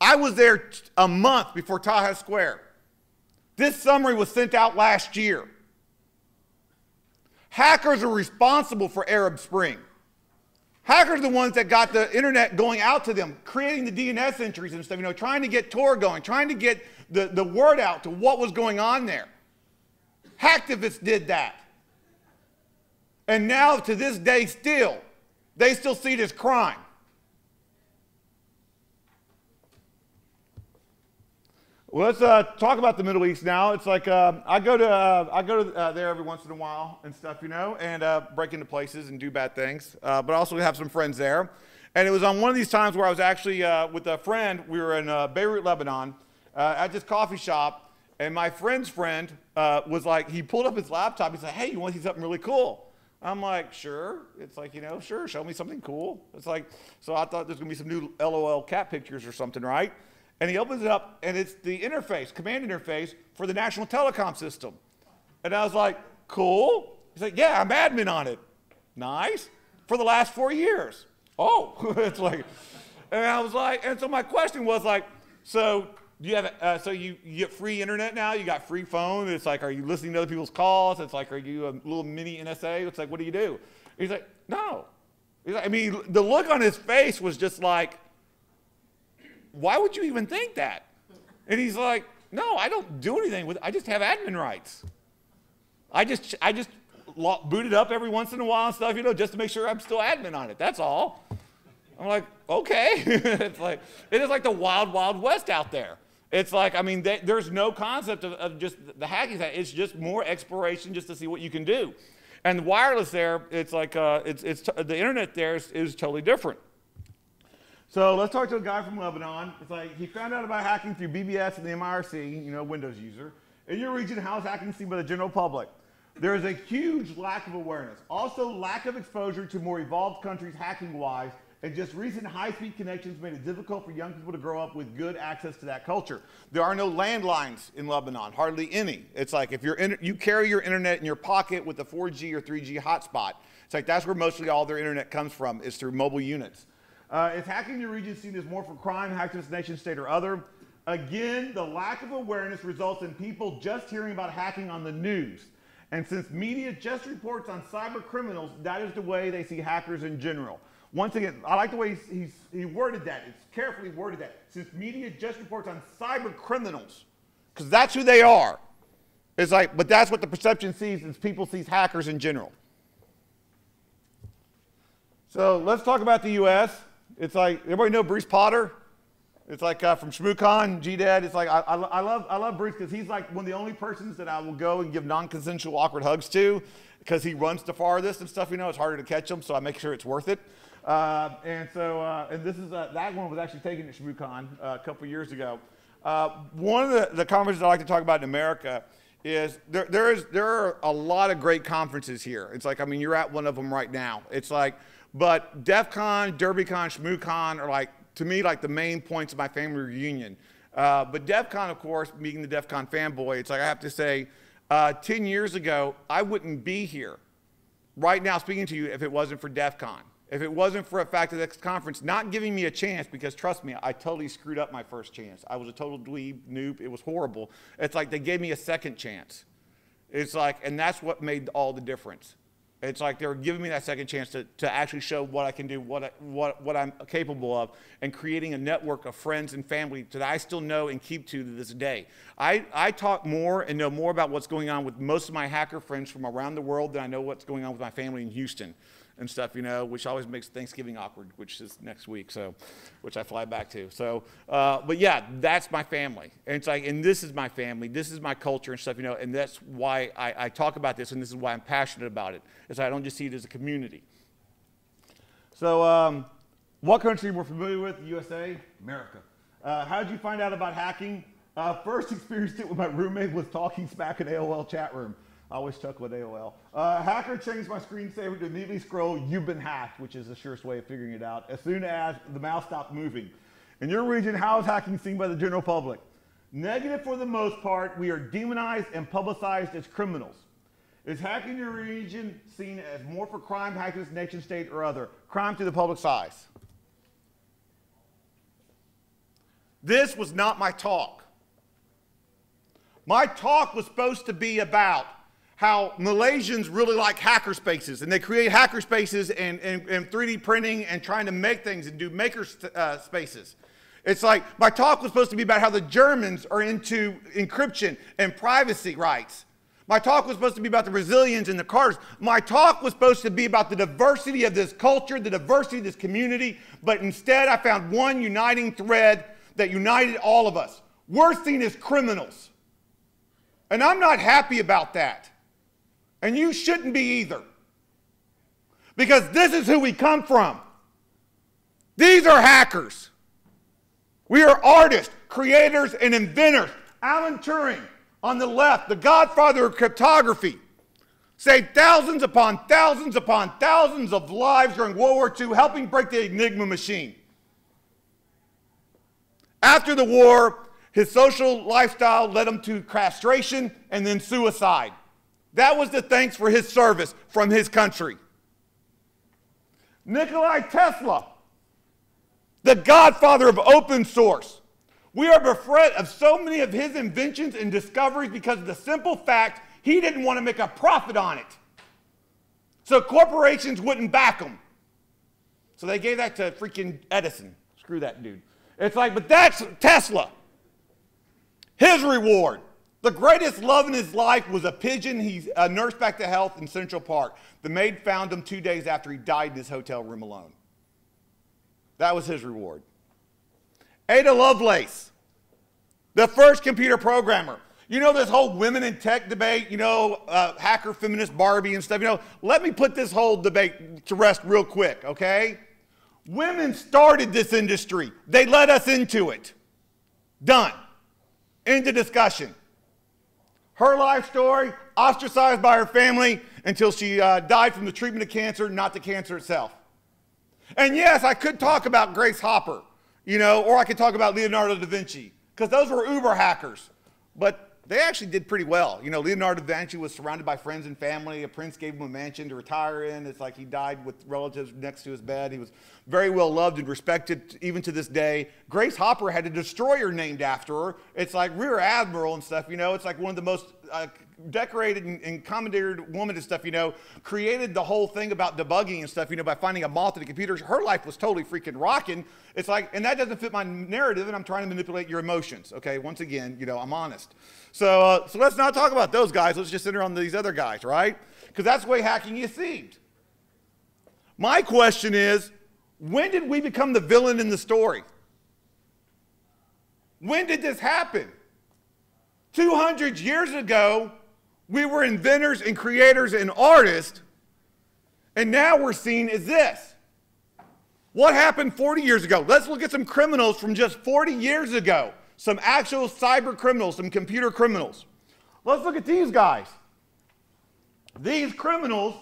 I was there a month before Tahrir Square. This summary was sent out last year. Hackers are responsible for Arab Spring. Hackers are the ones that got the internet going out to them, creating the DNS entries and stuff, you know, trying to get Tor going, trying to get the, the word out to what was going on there. Hacktivists did that. And now, to this day, still, they still see it as crime. Well, let's uh, talk about the Middle East now. It's like uh, I go to uh, I go to uh, there every once in a while and stuff, you know, and uh, break into places and do bad things. Uh, but also we have some friends there. And it was on one of these times where I was actually with a friend. We were in Beirut, Lebanon, at this coffee shop, and my friend's friend was like, he pulled up his laptop. He said, "Hey, you want to see something really cool?" I'm like, sure. It's like, you know, sure, show me something cool. It's like, so I thought there's gonna be some new LOL cat pictures or something, right? And he opens it up, and it's the interface, command interface for the national telecom system. And I was like, cool. He's like, yeah, I'm admin on it. Nice. For the last four years. Oh, it's like, and I was like, and so my question was like, so you have, uh, so you, you get free internet now? You got free phone? It's like, are you listening to other people's calls? It's like, are you a little mini NSA? It's like, what do you do? He's like, no. He's like, I mean, the look on his face was just like, why would you even think that? And he's like, no, I don't do anything with it. I just have admin rights. I just, I just boot it up every once in a while and stuff, you know, just to make sure I'm still admin on it. That's all. I'm like, okay. it's like, it is like the wild, wild west out there. It's like, I mean, they, there's no concept of, of just the hacking side. It's just more exploration just to see what you can do. And the wireless there, it's like, uh, it's, it's the internet there is, is totally different. So let's talk to a guy from Lebanon. It's like he found out about hacking through BBS and the MIRC, you know, Windows user. In your region, how is hacking seen by the general public? There is a huge lack of awareness. Also, lack of exposure to more evolved countries hacking wise, and just recent high speed connections made it difficult for young people to grow up with good access to that culture. There are no landlines in Lebanon, hardly any. It's like if you're in, you carry your internet in your pocket with a 4G or 3G hotspot. It's like that's where mostly all their internet comes from, is through mobile units. Uh, is hacking your region seen as more for crime, hacktivist, nation state, or other? Again, the lack of awareness results in people just hearing about hacking on the news. And since media just reports on cyber criminals, that is the way they see hackers in general. Once again, I like the way he's, he's, he worded that. It's carefully worded that. Since media just reports on cyber criminals, because that's who they are. It's like, but that's what the perception sees is people sees hackers in general. So let's talk about the U.S. It's like everybody know Bruce Potter. It's like uh, from ShmooCon, G-Dad. It's like I, I, I love I love Bruce because he's like one of the only persons that I will go and give non-consensual awkward hugs to because he runs the farthest and stuff. You know, it's harder to catch him, so I make sure it's worth it. Uh, and so, uh, and this is uh, that one was actually taken at ShmooCon uh, a couple years ago. Uh, one of the, the conferences I like to talk about in America is there, there is there are a lot of great conferences here. It's like I mean you're at one of them right now. It's like but DEF CON, DerbyCon, ShmooCon are like to me, like the main points of my family reunion. Uh, but DEF CON, of course, being the DEF CON fanboy, it's like I have to say, uh, 10 years ago, I wouldn't be here right now speaking to you if it wasn't for DEF CON. If it wasn't for a fact of this conference not giving me a chance, because trust me, I totally screwed up my first chance. I was a total dweeb, noob. It was horrible. It's like they gave me a second chance. It's like, and that's what made all the difference. It's like they're giving me that second chance to, to actually show what I can do, what, I, what, what I'm capable of, and creating a network of friends and family that I still know and keep to to this day. I, I talk more and know more about what's going on with most of my hacker friends from around the world than I know what's going on with my family in Houston and stuff, you know, which always makes Thanksgiving awkward, which is next week, so, which I fly back to. So, uh, but yeah, that's my family. And it's like, and this is my family, this is my culture and stuff, you know, and that's why I, I talk about this and this is why I'm passionate about it. is I don't just see it as a community. So, um, what country we're familiar with? USA? America. Uh, how did you find out about hacking? Uh, first experienced it with my roommate was talking smack in AOL chat room. I always chuckle at AOL. Uh, hacker changed my screensaver to immediately scroll, you've been hacked, which is the surest way of figuring it out, as soon as the mouse stopped moving. In your region, how is hacking seen by the general public? Negative for the most part, we are demonized and publicized as criminals. Is hacking your region seen as more for crime, hackers, nation state, or other? Crime to the public's eyes. This was not my talk. My talk was supposed to be about how Malaysians really like hacker spaces and they create hacker spaces and, and, and 3D printing and trying to make things and do maker uh, spaces. It's like my talk was supposed to be about how the Germans are into encryption and privacy rights. My talk was supposed to be about the Brazilians and the cars. My talk was supposed to be about the diversity of this culture, the diversity of this community, but instead I found one uniting thread that united all of us. We're seen as criminals. And I'm not happy about that. And you shouldn't be either. Because this is who we come from. These are hackers. We are artists, creators, and inventors. Alan Turing on the left, the godfather of cryptography, saved thousands upon thousands upon thousands of lives during World War II, helping break the Enigma machine. After the war, his social lifestyle led him to castration and then suicide. That was the thanks for his service from his country. Nikolai Tesla, the godfather of open source. We are bereft of so many of his inventions and discoveries because of the simple fact he didn't want to make a profit on it. So corporations wouldn't back him. So they gave that to freaking Edison. Screw that dude. It's like, but that's Tesla. His reward. The greatest love in his life was a pigeon he uh, nursed back to health in Central Park. The maid found him two days after he died in his hotel room alone. That was his reward. Ada Lovelace, the first computer programmer. You know this whole women in tech debate, you know, uh, hacker feminist Barbie and stuff. You know, let me put this whole debate to rest real quick, okay? Women started this industry, they led us into it. Done. Into discussion. Her life story ostracized by her family until she uh, died from the treatment of cancer, not the cancer itself. And yes, I could talk about Grace Hopper, you know, or I could talk about Leonardo da Vinci, because those were uber hackers. But they actually did pretty well. You know, Leonardo da Vinci was surrounded by friends and family. A prince gave him a mansion to retire in. It's like he died with relatives next to his bed. He was very well loved and respected even to this day. Grace Hopper had a destroyer named after her. It's like Rear Admiral and stuff, you know. It's like one of the most uh, decorated and, and commandeered woman and stuff, you know, created the whole thing about debugging and stuff, you know, by finding a moth in the computer. Her life was totally freaking rocking. It's like, and that doesn't fit my narrative, and I'm trying to manipulate your emotions. Okay, once again, you know, I'm honest. So, uh, so let's not talk about those guys. Let's just center on these other guys, right? Because that's the way hacking is seemed. My question is, when did we become the villain in the story? When did this happen? 200 years ago, we were inventors and creators and artists, and now we're seen as this. What happened 40 years ago? Let's look at some criminals from just 40 years ago. Some actual cyber criminals, some computer criminals. Let's look at these guys. These criminals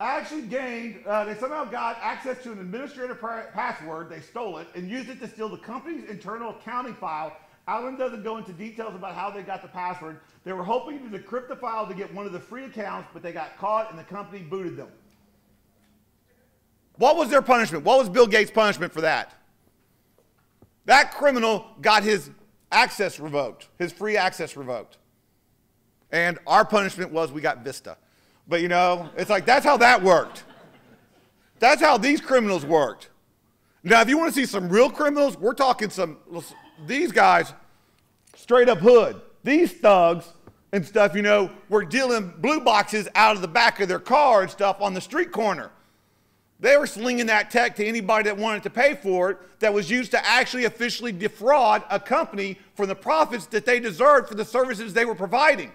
actually gained, uh, they somehow got access to an administrative password, they stole it, and used it to steal the company's internal accounting file Alan doesn't go into details about how they got the password. They were hoping to decrypt the file to get one of the free accounts, but they got caught and the company booted them. What was their punishment? What was Bill Gates' punishment for that? That criminal got his access revoked, his free access revoked. And our punishment was we got Vista. But you know, it's like that's how that worked. That's how these criminals worked. Now, if you want to see some real criminals, we're talking some these guys, straight up hood. These thugs and stuff, you know, were dealing blue boxes out of the back of their car and stuff on the street corner. They were slinging that tech to anybody that wanted to pay for it that was used to actually officially defraud a company for the profits that they deserved for the services they were providing.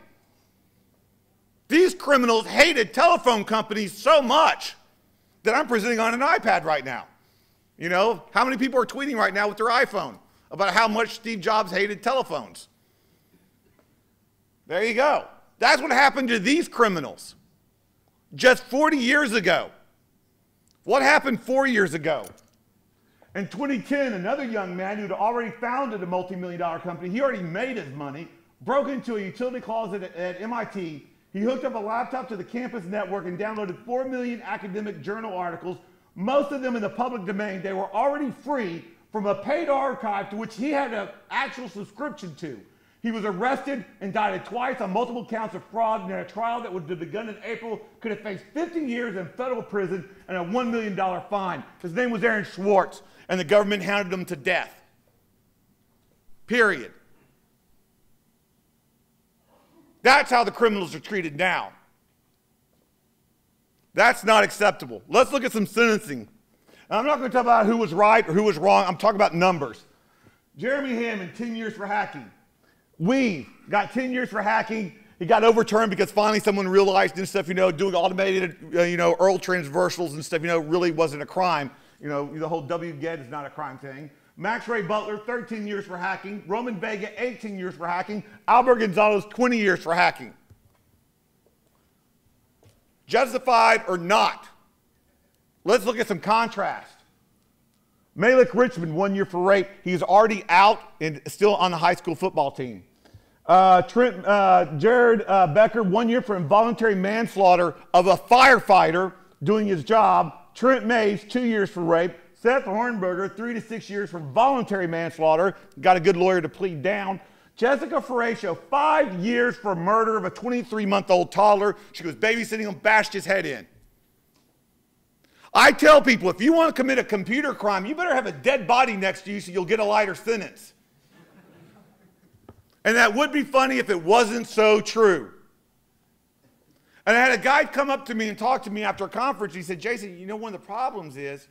These criminals hated telephone companies so much that I'm presenting on an iPad right now. You know, how many people are tweeting right now with their iPhone? About how much Steve Jobs hated telephones. There you go. That's what happened to these criminals just 40 years ago. What happened four years ago? In 2010, another young man who'd already founded a multi million dollar company, he already made his money, broke into a utility closet at, at MIT. He hooked up a laptop to the campus network and downloaded 4 million academic journal articles, most of them in the public domain. They were already free, from a paid archive to which he had an actual subscription to. He was arrested, and indicted twice on multiple counts of fraud, and in a trial that would have begun in April, could have faced 50 years in federal prison and a $1 million fine. His name was Aaron Swartz, and the government hounded him to death. Period. That's how the criminals are treated now. That's not acceptable. Let's look at some sentencing I'm not going to talk about who was right or who was wrong. I'm talking about numbers. Jeremy Hammond, 10 years for hacking. We got 10 years for hacking. He got overturned because finally someone realized and stuff, you know, doing automated, uh, you know, URL transversals and stuff, you know, really wasn't a crime. You know, the whole wget is not a crime thing. Max Ray Butler, 13 years for hacking. Roman Vega, 18 years for hacking. Albert Gonzalez, 20 years for hacking. Justified or not, Let's look at some contrast. Malik Richmond, one year for rape. He's already out and still on the high school football team. Uh, Trent, uh, Jared uh, Becker, one year for involuntary manslaughter of a firefighter doing his job. Trent Mays, two years for rape. Seth Hornberger, three to six years for voluntary manslaughter. Got a good lawyer to plead down. Jessica Ferraccio, five years for murder of a 23 month old toddler. She was babysitting him, bashed his head in. I tell people if you want to commit a computer crime, you better have a dead body next to you so you'll get a lighter sentence. and that would be funny if it wasn't so true. And I had a guy come up to me and talk to me after a conference. He said, Jayson, you know, one of the problems is,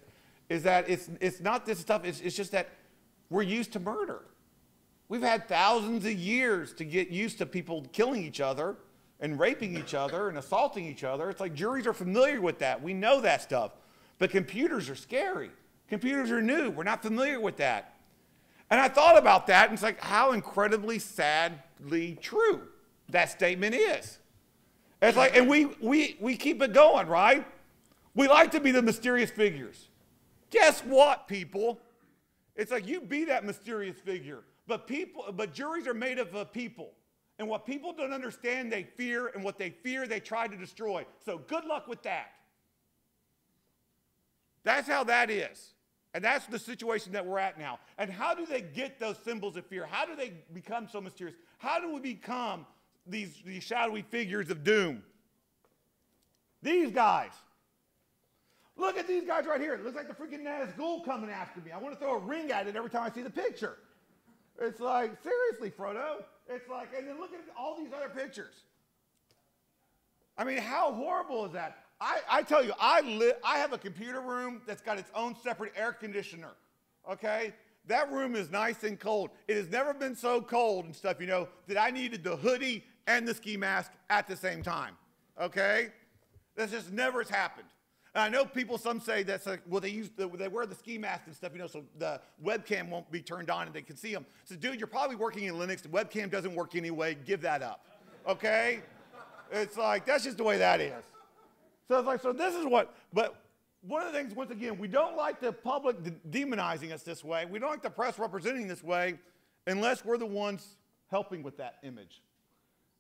is that it's, it's not this stuff, it's, it's just that we're used to murder. We've had thousands of years to get used to people killing each other and raping each other and assaulting each other. It's like juries are familiar with that. We know that stuff. But computers are scary. Computers are new. We're not familiar with that. And I thought about that, and it's like how incredibly sadly true that statement is. It's like, and we, we, we keep it going, right? We like to be the mysterious figures. Guess what, people? It's like you be that mysterious figure. But people, but juries are made of uh, people. And what people don't understand, they fear, and what they fear, they try to destroy. So good luck with that. That's how that is. And that's the situation that we're at now. And how do they get those symbols of fear? How do they become so mysterious? How do we become these, these shadowy figures of doom? These guys. Look at these guys right here. It looks like the freaking Nazgul coming after me. I want to throw a ring at it every time I see the picture. It's like, seriously, Frodo. It's like, and then look at all these other pictures. I mean, how horrible is that? I, I tell you, I, li- I have a computer room that's got its own separate air conditioner. Okay? That room is nice and cold. It has never been so cold and stuff, you know, that I needed the hoodie and the ski mask at the same time. Okay? That just never has happened. And I know people, some say that's like, well, they use the, they wear the ski mask and stuff, you know, so the webcam won't be turned on and they can see them. So, dude, you're probably working in Linux. The webcam doesn't work anyway. Give that up. Okay? it's like, that's just the way that is. So it's like, so this is what, but one of the things, once again, we don't like the public de- demonizing us this way. We don't like the press representing this way unless we're the ones helping with that image.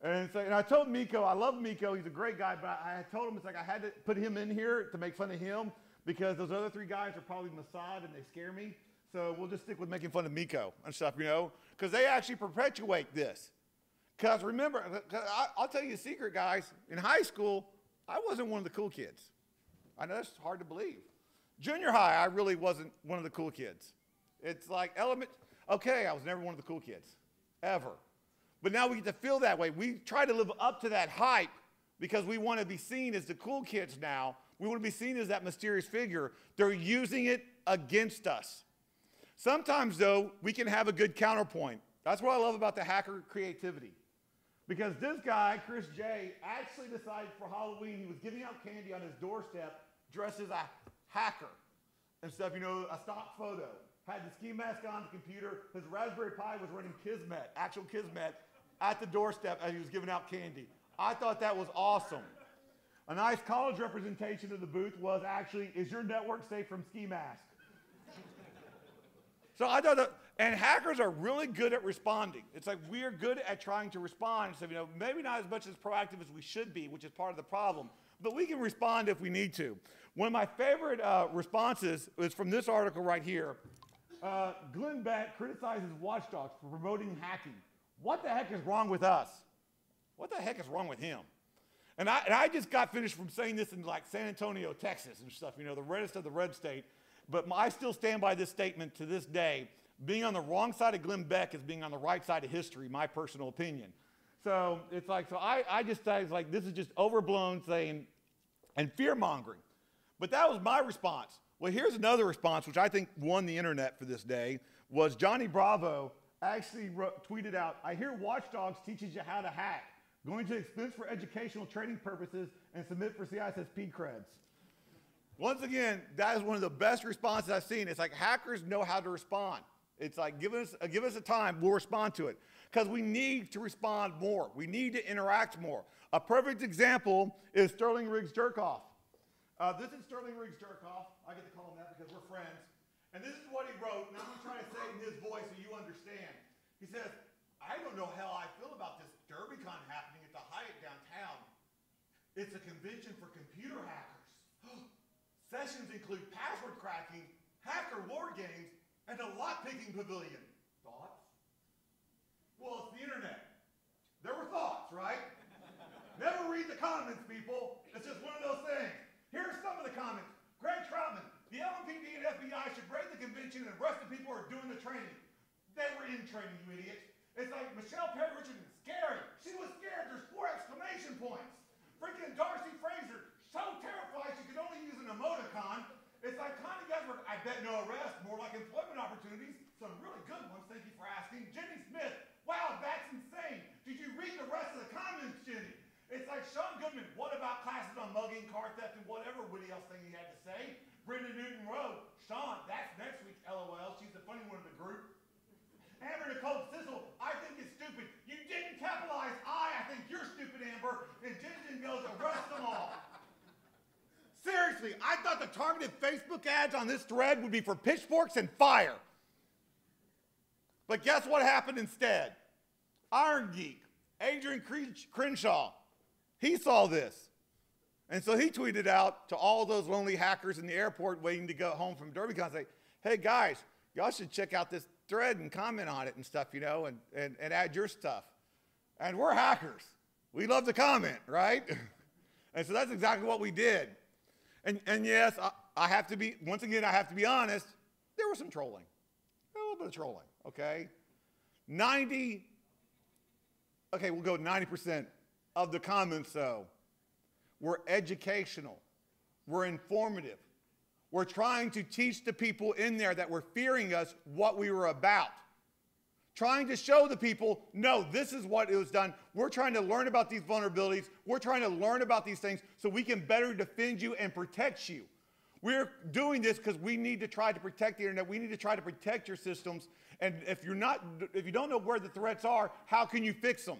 And, so, and I told Mikko, I love Mikko, he's a great guy, but I, I told him, it's like I had to put him in here to make fun of him because those other three guys are probably Mossad and they scare me. So we'll just stick with making fun of Mikko and stuff, you know, because they actually perpetuate this. Because remember, I, I'll tell you a secret, guys. In high school, I wasn't one of the cool kids. I know that's hard to believe. Junior high, I really wasn't one of the cool kids. It's like element, okay, I was never one of the cool kids, ever. But now we get to feel that way. We try to live up to that hype because we want to be seen as the cool kids now. We want to be seen as that mysterious figure. They're using it against us. Sometimes, though, we can have a good counterpoint. That's what I love about the hacker creativity. Because this guy, Chris J, actually decided for Halloween he was giving out candy on his doorstep dressed as a hacker and stuff, you know, a stock photo. Had the ski mask on, the computer. His Raspberry Pi was running Kismet, actual Kismet, at the doorstep as he was giving out candy. I thought that was awesome. A nice college representation of the booth was actually, is your network safe from ski mask? So I thought that, and hackers are really good at responding. It's like we're good at trying to respond. So, you know, maybe not as much as proactive as we should be, which is part of the problem, but we can respond if we need to. One of my favorite uh, responses is from this article right here. Uh, Glenn Beck criticizes Watchdogs for promoting hacking. What the heck is wrong with us? What the heck is wrong with him? And I, and I just got finished from saying this in like San Antonio, Texas and stuff, you know, the reddest of the red state. But I still stand by this statement to this day. Being on the wrong side of Glenn Beck is being on the right side of history, my personal opinion. So it's like, so I, I just thought like this is just overblown saying and fear mongering. But that was my response. Well, here's another response, which I think won the internet for this day, was Johnny Bravo actually wrote, tweeted out, I hear Watchdogs teaches you how to hack, going to expense for educational training purposes and submit for CISSP creds. Once again, that is one of the best responses I've seen. It's like hackers know how to respond. It's like give us, uh, give us a time, we'll respond to it. Because we need to respond more. We need to interact more. A perfect example is Sterling Riggs Jerkoff. Uh, this is Sterling Riggs Jerkoff. I get to call him that because we're friends. And this is what he wrote, and I'm going to try to say in his voice so you understand. He says, I don't know how I feel about this DerbyCon happening at the Hyatt downtown. It's a convention for computer hackers. Sessions include password cracking, hacker war games, and a lock-picking pavilion. Thoughts? Well, it's the internet. There were thoughts, right? Never read the comments, people. It's just one of those things. Here are some of the comments. Greg Troutman, the LMPD and FBI should break the convention and arrest the people who are doing the training. They were in training, you idiots. It's like Michelle Perry Richardson, scary. She was scared. There's four exclamation points. Freaking Darcy Fraser, so terrified she could only use an emoticon. It's like Connie I bet no arrest, more like employment opportunities. Some really good ones, thank you for asking. Jenny Smith, wow, that's insane. Did you read the rest of the comments, Jenny? It's like Sean Goodman, what about classes on mugging, car theft, and whatever witty else thing he had to say? Brenda Newton Rowe, Sean, that's next week, LOL. She's the funny one in the group. Amber Nicole Sissel, I think it's stupid. You didn't capitalize I. I think you're stupid, Amber. And Jensen goes, arrest them all. Seriously, I thought the targeted Facebook ads on this thread would be for pitchforks and fire. But guess what happened instead? Iron Geek, Adrian Crenshaw, he saw this. And so he tweeted out to all those lonely hackers in the airport waiting to go home from DerbyCon, say, hey guys, y'all should check out this thread and comment on it and stuff, you know, and, and, and add your stuff. And we're hackers. We love to comment, right? and so that's exactly what we did. And, and yes, I, I have to be, once again, I have to be honest, there was some trolling. A little bit of trolling, okay? 90, okay, we'll go 90% of the comments, though, were educational, were informative. We're trying to teach the people in there that were fearing us what we were about. Trying to show the people, no, this is what it was done. We're trying to learn about these vulnerabilities. We're trying to learn about these things so we can better defend you and protect you. We're doing this because we need to try to protect the internet. We need to try to protect your systems. And if you're not, if you don't know where the threats are, how can you fix them?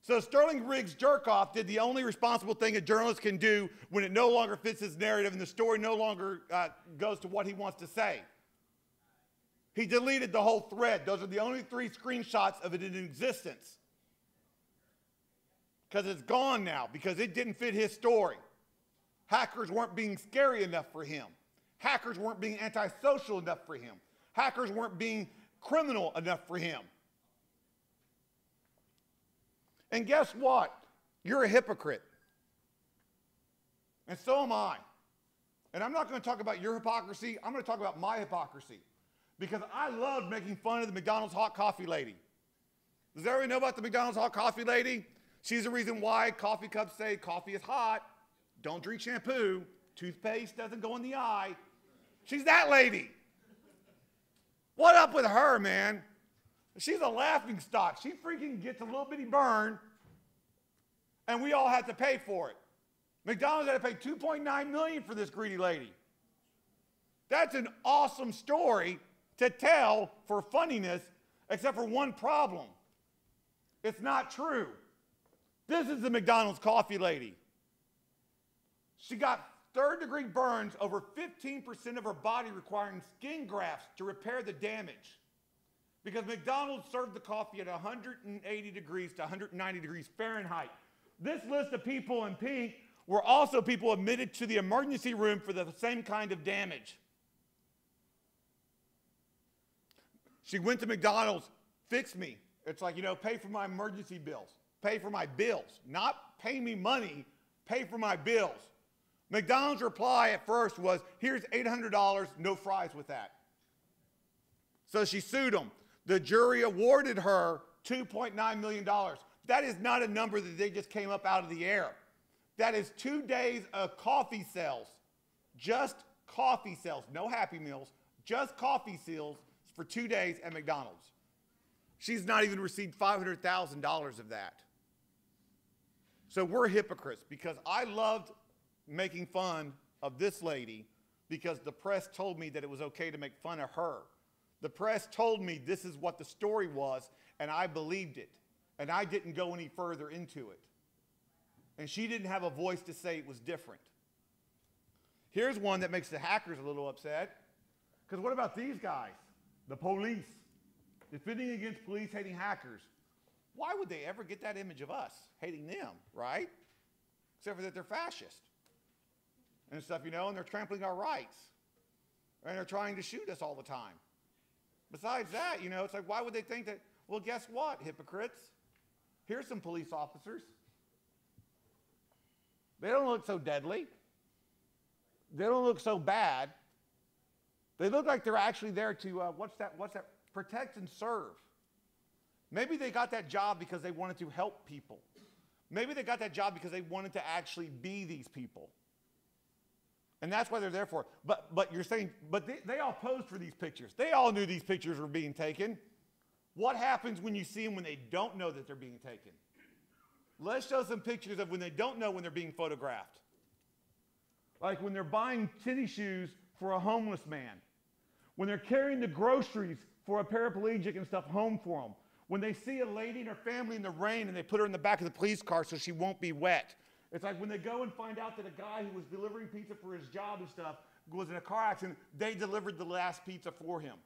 So Sterling Riggs Jerkoff did the only responsible thing a journalist can do when it no longer fits his narrative and the story no longer uh, goes to what he wants to say. He deleted the whole thread. Those are the only three screenshots of it in existence. Because it's gone now, because it didn't fit his story. Hackers weren't being scary enough for him. Hackers weren't being antisocial enough for him. Hackers weren't being criminal enough for him. And guess what? You're a hypocrite. And so am I. And I'm not going to talk about your hypocrisy. I'm going to talk about my hypocrisy. Because I love making fun of the McDonald's hot coffee lady. Does everybody know about the McDonald's hot coffee lady? She's the reason why coffee cups say coffee is hot. Don't drink shampoo. Toothpaste doesn't go in the eye. She's that lady. What up with her, man? She's a laughing stock. She freaking gets a little bitty burn, and we all have to pay for it. McDonald's had to pay 2.9 million for this greedy lady. That's an awesome story to tell for funniness, except for one problem. It's not true. This is the McDonald's coffee lady. She got third degree burns over 15% of her body requiring skin grafts to repair the damage because McDonald's served the coffee at 180 degrees to 190 degrees Fahrenheit. This list of people in pink were also people admitted to the emergency room for the same kind of damage. She went to McDonald's, fix me. It's like, you know, pay for my emergency bills, pay for my bills, not pay me money, pay for my bills. McDonald's reply at first was, here's $800, no fries with that. So she sued them. The jury awarded her $2.9 million. That is not a number that they just came up out of the air. That is two days of coffee sales, just coffee sales, no Happy Meals, just coffee sales for two days at McDonald's. She's not even received $500,000 of that. So we're hypocrites because I loved making fun of this lady because the press told me that it was okay to make fun of her. The press told me this is what the story was, and I believed it. And I didn't go any further into it. And she didn't have a voice to say it was different. Here's one that makes the hackers a little upset. Because what about these guys? The police. Defending against police hating hackers. Why would they ever get that image of us hating them, right? Except for that they're fascist and stuff, you know, and they're trampling our rights. And they're trying to shoot us all the time. Besides that, you know, it's like, why would they think that? Well, guess what, hypocrites? Here's some police officers. They don't look so deadly. They don't look so bad. They look like they're actually there to, uh, what's that, what's that, protect and serve. Maybe they got that job because they wanted to help people. Maybe they got that job because they wanted to actually be these people. And that's why they're there for. But, but you're saying, but they, they all posed for these pictures. They all knew these pictures were being taken. What happens when you see them when they don't know that they're being taken? Let's show some pictures of when they don't know when they're being photographed. Like when they're buying tennis shoes for a homeless man, when they're carrying the groceries for a paraplegic and stuff home for them, when they see a lady and her family in the rain and they put her in the back of the police car so she won't be wet. It's like when they go and find out that a guy who was delivering pizza for his job and stuff was in a car accident, they delivered the last pizza for him.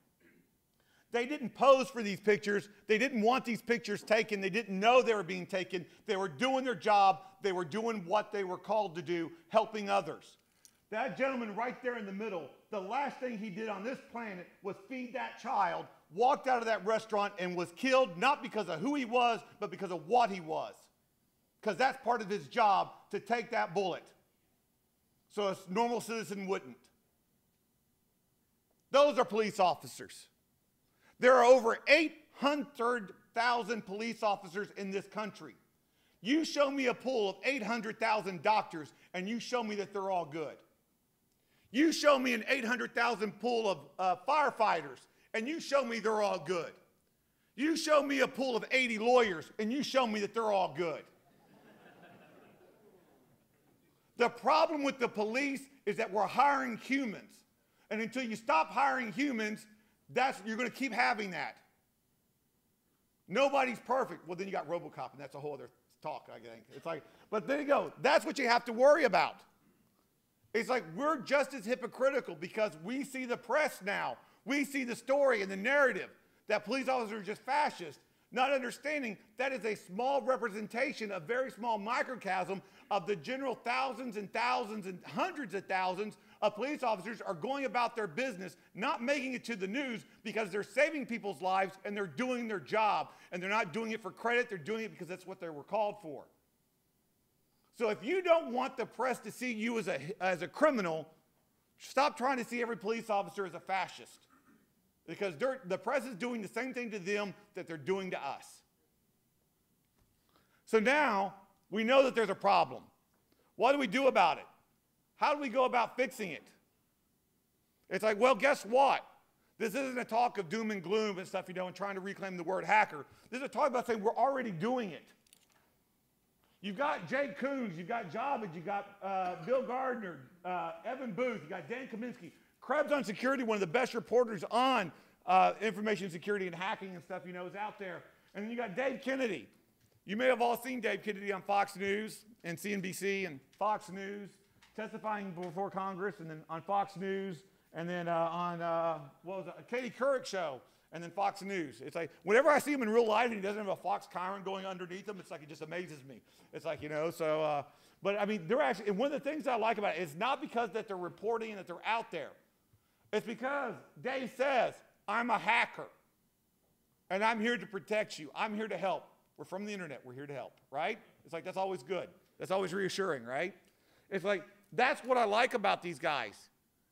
They didn't pose for these pictures. They didn't want these pictures taken. They didn't know they were being taken. They were doing their job. They were doing what they were called to do, helping others. That gentleman right there in the middle, the last thing he did on this planet was feed that child, walked out of that restaurant, and was killed not because of who he was, but because of what he was. Because that's part of his job to take that bullet. So a normal citizen wouldn't. Those are police officers. There are over 800,000 police officers in this country. You show me a pool of 800,000 doctors, and you show me that they're all good. You show me an 800,000 pool of uh, firefighters, and you show me they're all good. You show me a pool of 80 lawyers, and you show me that they're all good. the problem with the police is that we're hiring humans. And until you stop hiring humans, that's, you're going to keep having that. Nobody's perfect. Well, then you got Robocop, and that's a whole other talk, I think. It's like, but there you go. That's what you have to worry about. It's like we're just as hypocritical because we see the press now. We see the story and the narrative that police officers are just fascists, not understanding that is a small representation, a very small microcosm of the general thousands and thousands and hundreds of thousands of police officers are going about their business, not making it to the news because they're saving people's lives and they're doing their job. And they're not doing it for credit, they're doing it because that's what they were called for. So if you don't want the press to see you as a, as a criminal, stop trying to see every police officer as a fascist. Because the press is doing the same thing to them that they're doing to us. So now we know that there's a problem. What do we do about it? How do we go about fixing it? It's like, well, guess what? This isn't a talk of doom and gloom and stuff, you know, and trying to reclaim the word hacker. This is a talk about saying we're already doing it. You've got Jay Coons, you've got Javvad, you've got uh, Bill Gardner, uh, Evan Booth, you've got Dan Kaminsky. Krebs on Security, one of the best reporters on uh, information security and hacking and stuff, you know, is out there. And then you got Dave Kennedy. You may have all seen Dave Kennedy on Fox News and CNBC and Fox News testifying before Congress, and then on Fox News, and then uh, on uh, what was it, Katie Couric show, and then Fox News. It's like whenever I see him in real life and he doesn't have a Fox Chyron going underneath him, it's like it just amazes me. It's like you know, so. Uh, but I mean, they're actually, and one of the things I like about it is not because that they're reporting and that they're out there. It's because Dave says, I'm a hacker. And I'm here to protect you. I'm here to help. We're from the internet. We're here to help, right? It's like that's always good. That's always reassuring, right? It's like that's what I like about these guys.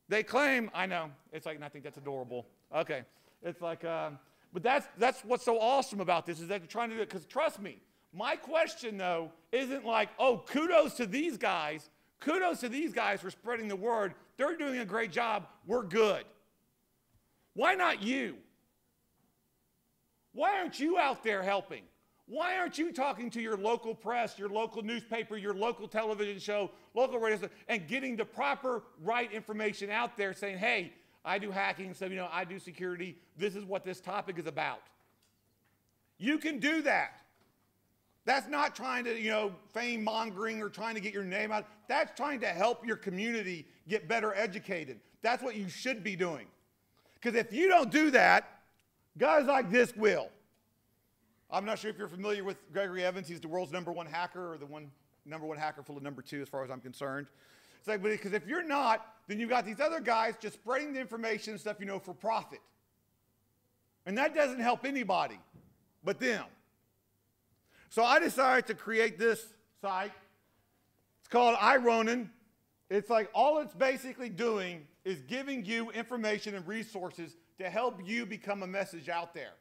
They claim, I know, it's like, and I think that's adorable. Okay. It's like, um, but that's, that's what's so awesome about this is that they're trying to do it. Because trust me, my question though isn't like, oh, kudos to these guys. Kudos to these guys for spreading the word. They're doing a great job. We're good. Why not you? Why aren't you out there helping? Why aren't you talking to your local press, your local newspaper, your local television show, local radio, and getting the proper, right information out there saying, hey, I do hacking, so you know, I do security. This is what this topic is about. You can do that. That's not trying to, you know, fame mongering or trying to get your name out. That's trying to help your community get better educated. That's what you should be doing. Because if you don't do that, guys like this will. I'm not sure if you're familiar with Gregory Evans. He's the world's number one hacker or the one number one hacker full of number two as far as I'm concerned. It's like, because if you're not, then you've got these other guys just spreading the information and stuff, you know, for profit. And that doesn't help anybody but them. So I decided to create this site. It's called iRonin. It's like all it's basically doing is giving you information and resources to help you become a message out there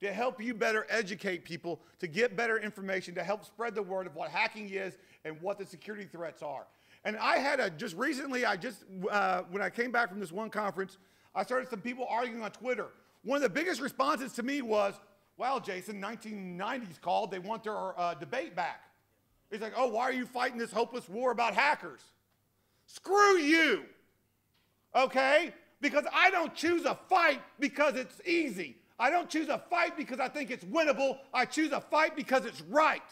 to help you better educate people, to get better information, to help spread the word of what hacking is and what the security threats are. And I had a, just recently, I just, uh, when I came back from this one conference, I started some people arguing on Twitter. One of the biggest responses to me was, well, Jayson, 1990s called, they want their uh, debate back. He's like, oh, why are you fighting this hopeless war about hackers? Screw you. Okay? Because I don't choose a fight because it's easy. I don't choose a fight because I think it's winnable. I choose a fight because it's right.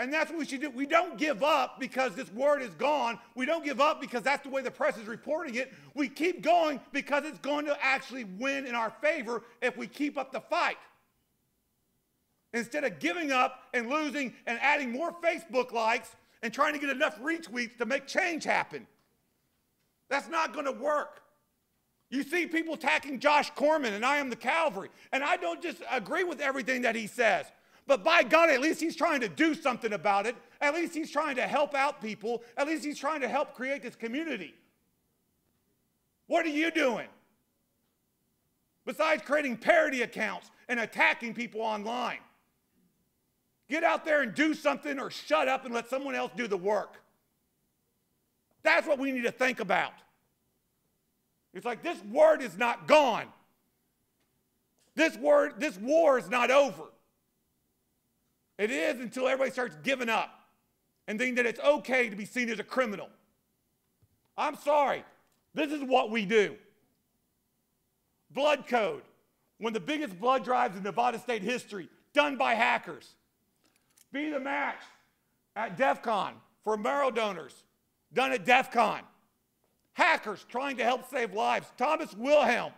And that's what we should do. We don't give up because this word is gone. We don't give up because that's the way the press is reporting it. We keep going because it's going to actually win in our favor if we keep up the fight. Instead of giving up and losing and adding more Facebook likes and trying to get enough retweets to make change happen. That's not going to work. You see people attacking Josh Corman, and I am the Cavalry. And I don't just agree with everything that he says. But by God, at least he's trying to do something about it. At least he's trying to help out people. At least he's trying to help create this community. What are you doing? Besides creating parody accounts and attacking people online. Get out there and do something or shut up and let someone else do the work. That's what we need to think about. It's like this word is not gone. This word, this war is not over. It is until everybody starts giving up and thinking that it's okay to be seen as a criminal. I'm sorry. This is what we do. Blood code. One of the biggest blood drives in Nevada state history, done by hackers. Be the match at DEF CON for marrow donors, done at DEF CON. Hackers trying to help save lives. Thomas Wilhelm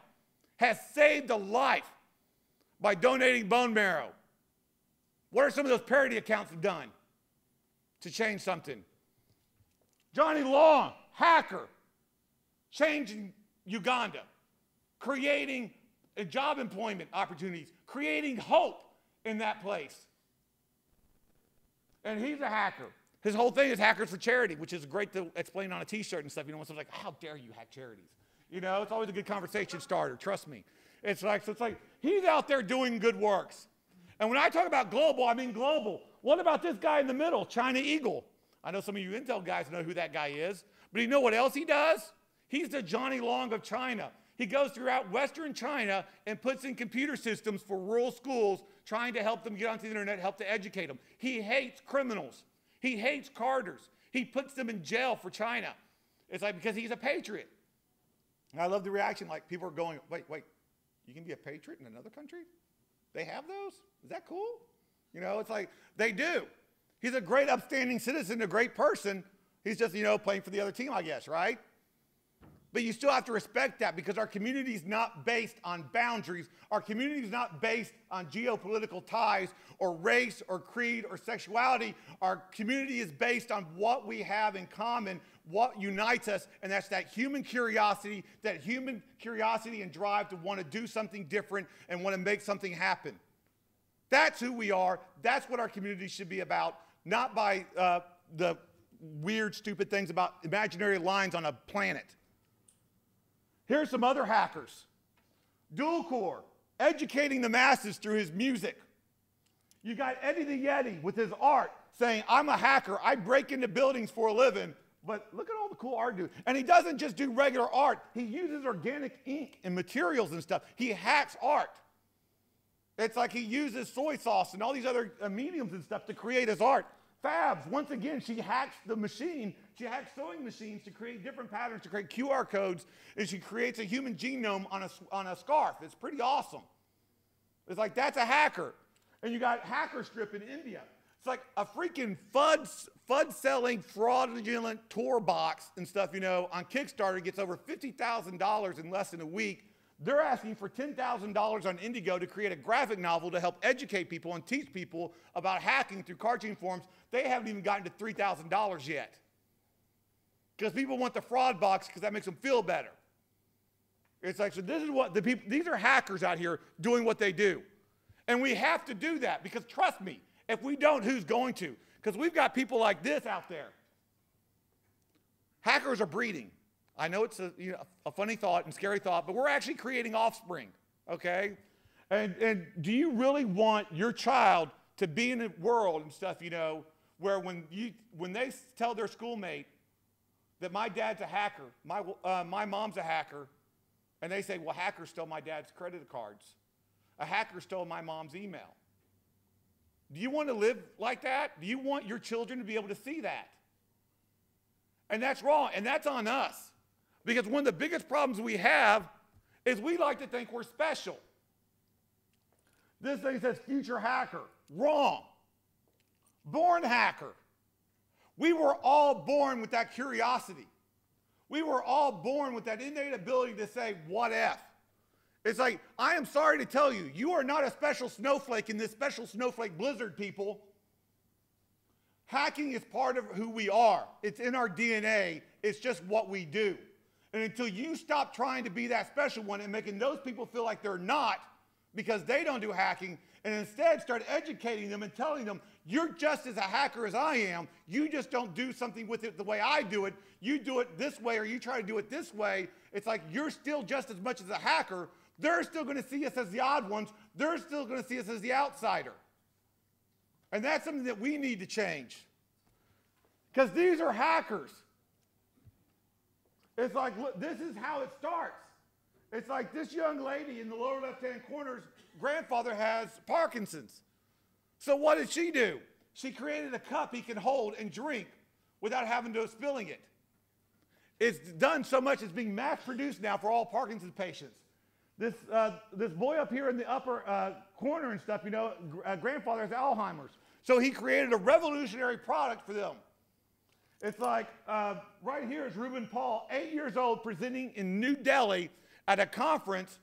has saved a life by donating bone marrow. What are some of those parody accounts have done to change something? Johnny Long, hacker, changing Uganda, creating job employment opportunities, creating hope in that place. And he's a hacker. His whole thing is hackers for charity, which is great to explain on a t-shirt and stuff. You know, someone's like, how dare you hack charities? You know, it's always a good conversation starter, trust me. It's like, so it's like, he's out there doing good works. And when I talk about global, I mean global. What about this guy in the middle, China Eagle? I know some of you Intel guys know who that guy is, but you know what else he does? He's the Johnny Long of China. He goes throughout Western China and puts in computer systems for rural schools, trying to help them get onto the internet, help to educate them. He hates criminals. He hates carders. He puts them in jail for China. It's like because he's a patriot. And I love the reaction. Like people are going, wait, wait, you can be a patriot in another country? They have those? Is that cool? You know, it's like they do. He's a great, upstanding citizen, a great person. He's just, you know, playing for the other team, I guess, right? But you still have to respect that because our community is not based on boundaries. Our community is not based on geopolitical ties or race or creed or sexuality. Our community is based on what we have in common, what unites us, and that's that human curiosity, that human curiosity and drive to want to do something different and want to make something happen. That's who we are. That's what our community should be about, not by uh, the weird, stupid things about imaginary lines on a planet. Here's some other hackers. Dual Core, educating the masses through his music. You got Eddie the Yeti with his art saying, I'm a hacker. I break into buildings for a living. But look at all the cool art dude. And he doesn't just do regular art. He uses organic ink and materials and stuff. He hacks art. It's like he uses soy sauce and all these other mediums and stuff to create his art. Fabs, once again, she hacks the machine. She hacks sewing machines to create different patterns, to create QR codes, and she creates a human genome on a, on a scarf. It's pretty awesome. It's like, that's a hacker. And you got Hacker Strip in India. It's like a freaking FUD, FUD selling fraudulent Tor box and stuff, you know, on Kickstarter gets over $50,000 in less than a week they're asking for $10,000 on Indiegogo to create a graphic novel to help educate people and teach people about hacking through cartoon forms. They haven't even gotten to $3,000 yet. Because people want the fraud box because that makes them feel better. It's like, so this is what the people, these are hackers out here doing what they do. And we have to do that because trust me, if we don't, who's going to? Because we've got people like this out there. Hackers are breeding. I know it's a, you know, a funny thought and scary thought, but we're actually creating offspring, okay? And, and do you really want your child to be in a world and stuff, you know, where when, you, when they tell their schoolmate that my dad's a hacker, my, uh, my mom's a hacker, and they say, well, hacker stole my dad's credit cards. A hacker stole my mom's email. Do you want to live like that? Do you want your children to be able to see that? And that's wrong, and that's on us. Because one of the biggest problems we have is we like to think we're special. This thing says future hacker. Wrong. Born hacker. We were all born with that curiosity. We were all born with that innate ability to say, what if? It's like, I am sorry to tell you, you are not a special snowflake in this special snowflake blizzard, people. Hacking is part of who we are. It's in our DNA. It's just what we do. And until you stop trying to be that special one and making those people feel like they're not because they don't do hacking, and instead start educating them and telling them, you're just as a hacker as I am. You just don't do something with it the way I do it. You do it this way or you try to do it this way. It's like you're still just as much as a hacker. They're still going to see us as the odd ones. They're still going to see us as the outsider. And that's something that we need to change. Because these are hackers. It's like, look, this is how it starts. It's like this young lady in the lower left hand corner's grandfather has Parkinson's. So what did she do? She created a cup he can hold and drink without having to spilling it. It's done so much, it's being mass produced now for all Parkinson's patients. This, uh, this boy up here in the upper uh, corner and stuff, you know, uh, grandfather has Alzheimer's. So he created a revolutionary product for them. It's like uh, right here is Reuben Paul, eight years old, presenting in New Delhi at a conference,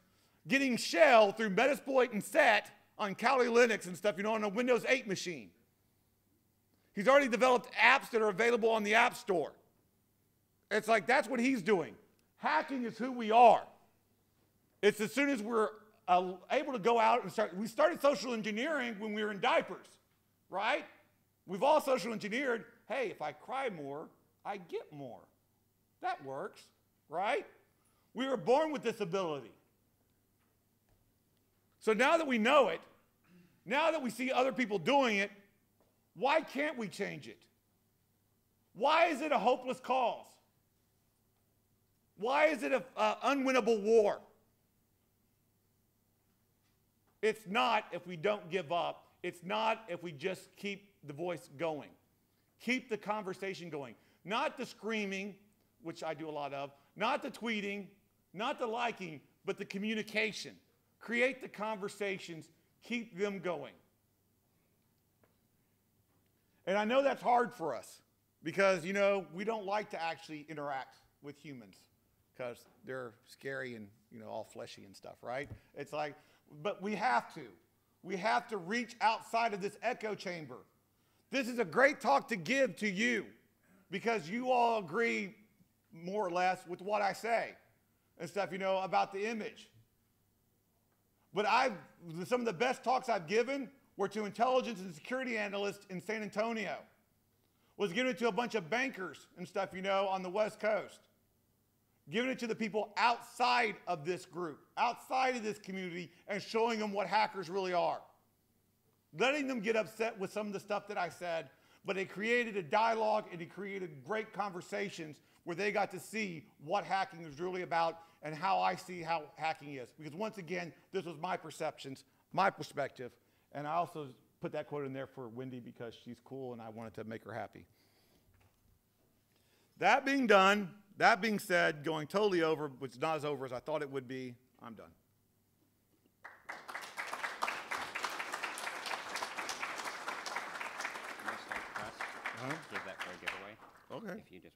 getting shell through Metasploit and SET on Kali Linux and stuff, you know, on a Windows 8 machine. He's already developed apps that are available on the App Store. It's like that's what he's doing. Hacking is who we are. It's as soon as we're uh, able to go out and start. We started social engineering when we were in diapers, right? We've all social engineered. Hey, if I cry more, I get more. That works, right? We were born with this ability. So now that we know it, now that we see other people doing it, why can't we change it? Why is it a hopeless cause? Why is it an unwinnable war? It's not if we don't give up. It's not if we just keep the voice going. Keep the conversation going. Not the screaming, which I do a lot of, not the tweeting, not the liking, but the communication. Create the conversations, keep them going. And I know that's hard for us because, you know, we don't like to actually interact with humans because they're scary and, you know, all fleshy and stuff, right? It's like, but we have to. We have to reach outside of this echo chamber. This is a great talk to give to you because you all agree more or less with what I say and stuff, you know, about the image. But I've, some of the best talks I've given were to intelligence and security analysts in San Antonio, was giving it to a bunch of bankers and stuff, you know, on the West Coast, giving it to the people outside of this group, outside of this community, and showing them what hackers really are. Letting them get upset with some of the stuff that I said, but it created a dialogue and it created great conversations where they got to see what hacking is really about and how I see how hacking is. Because once again, this was my perceptions, my perspective, and I also put that quote in there for Wendy because she's cool and I wanted to make her happy. That being done, that being said, going totally over, which is not as over as I thought it would be, I'm done. I start? Uh-huh. Give that for a giveaway. Okay. If you just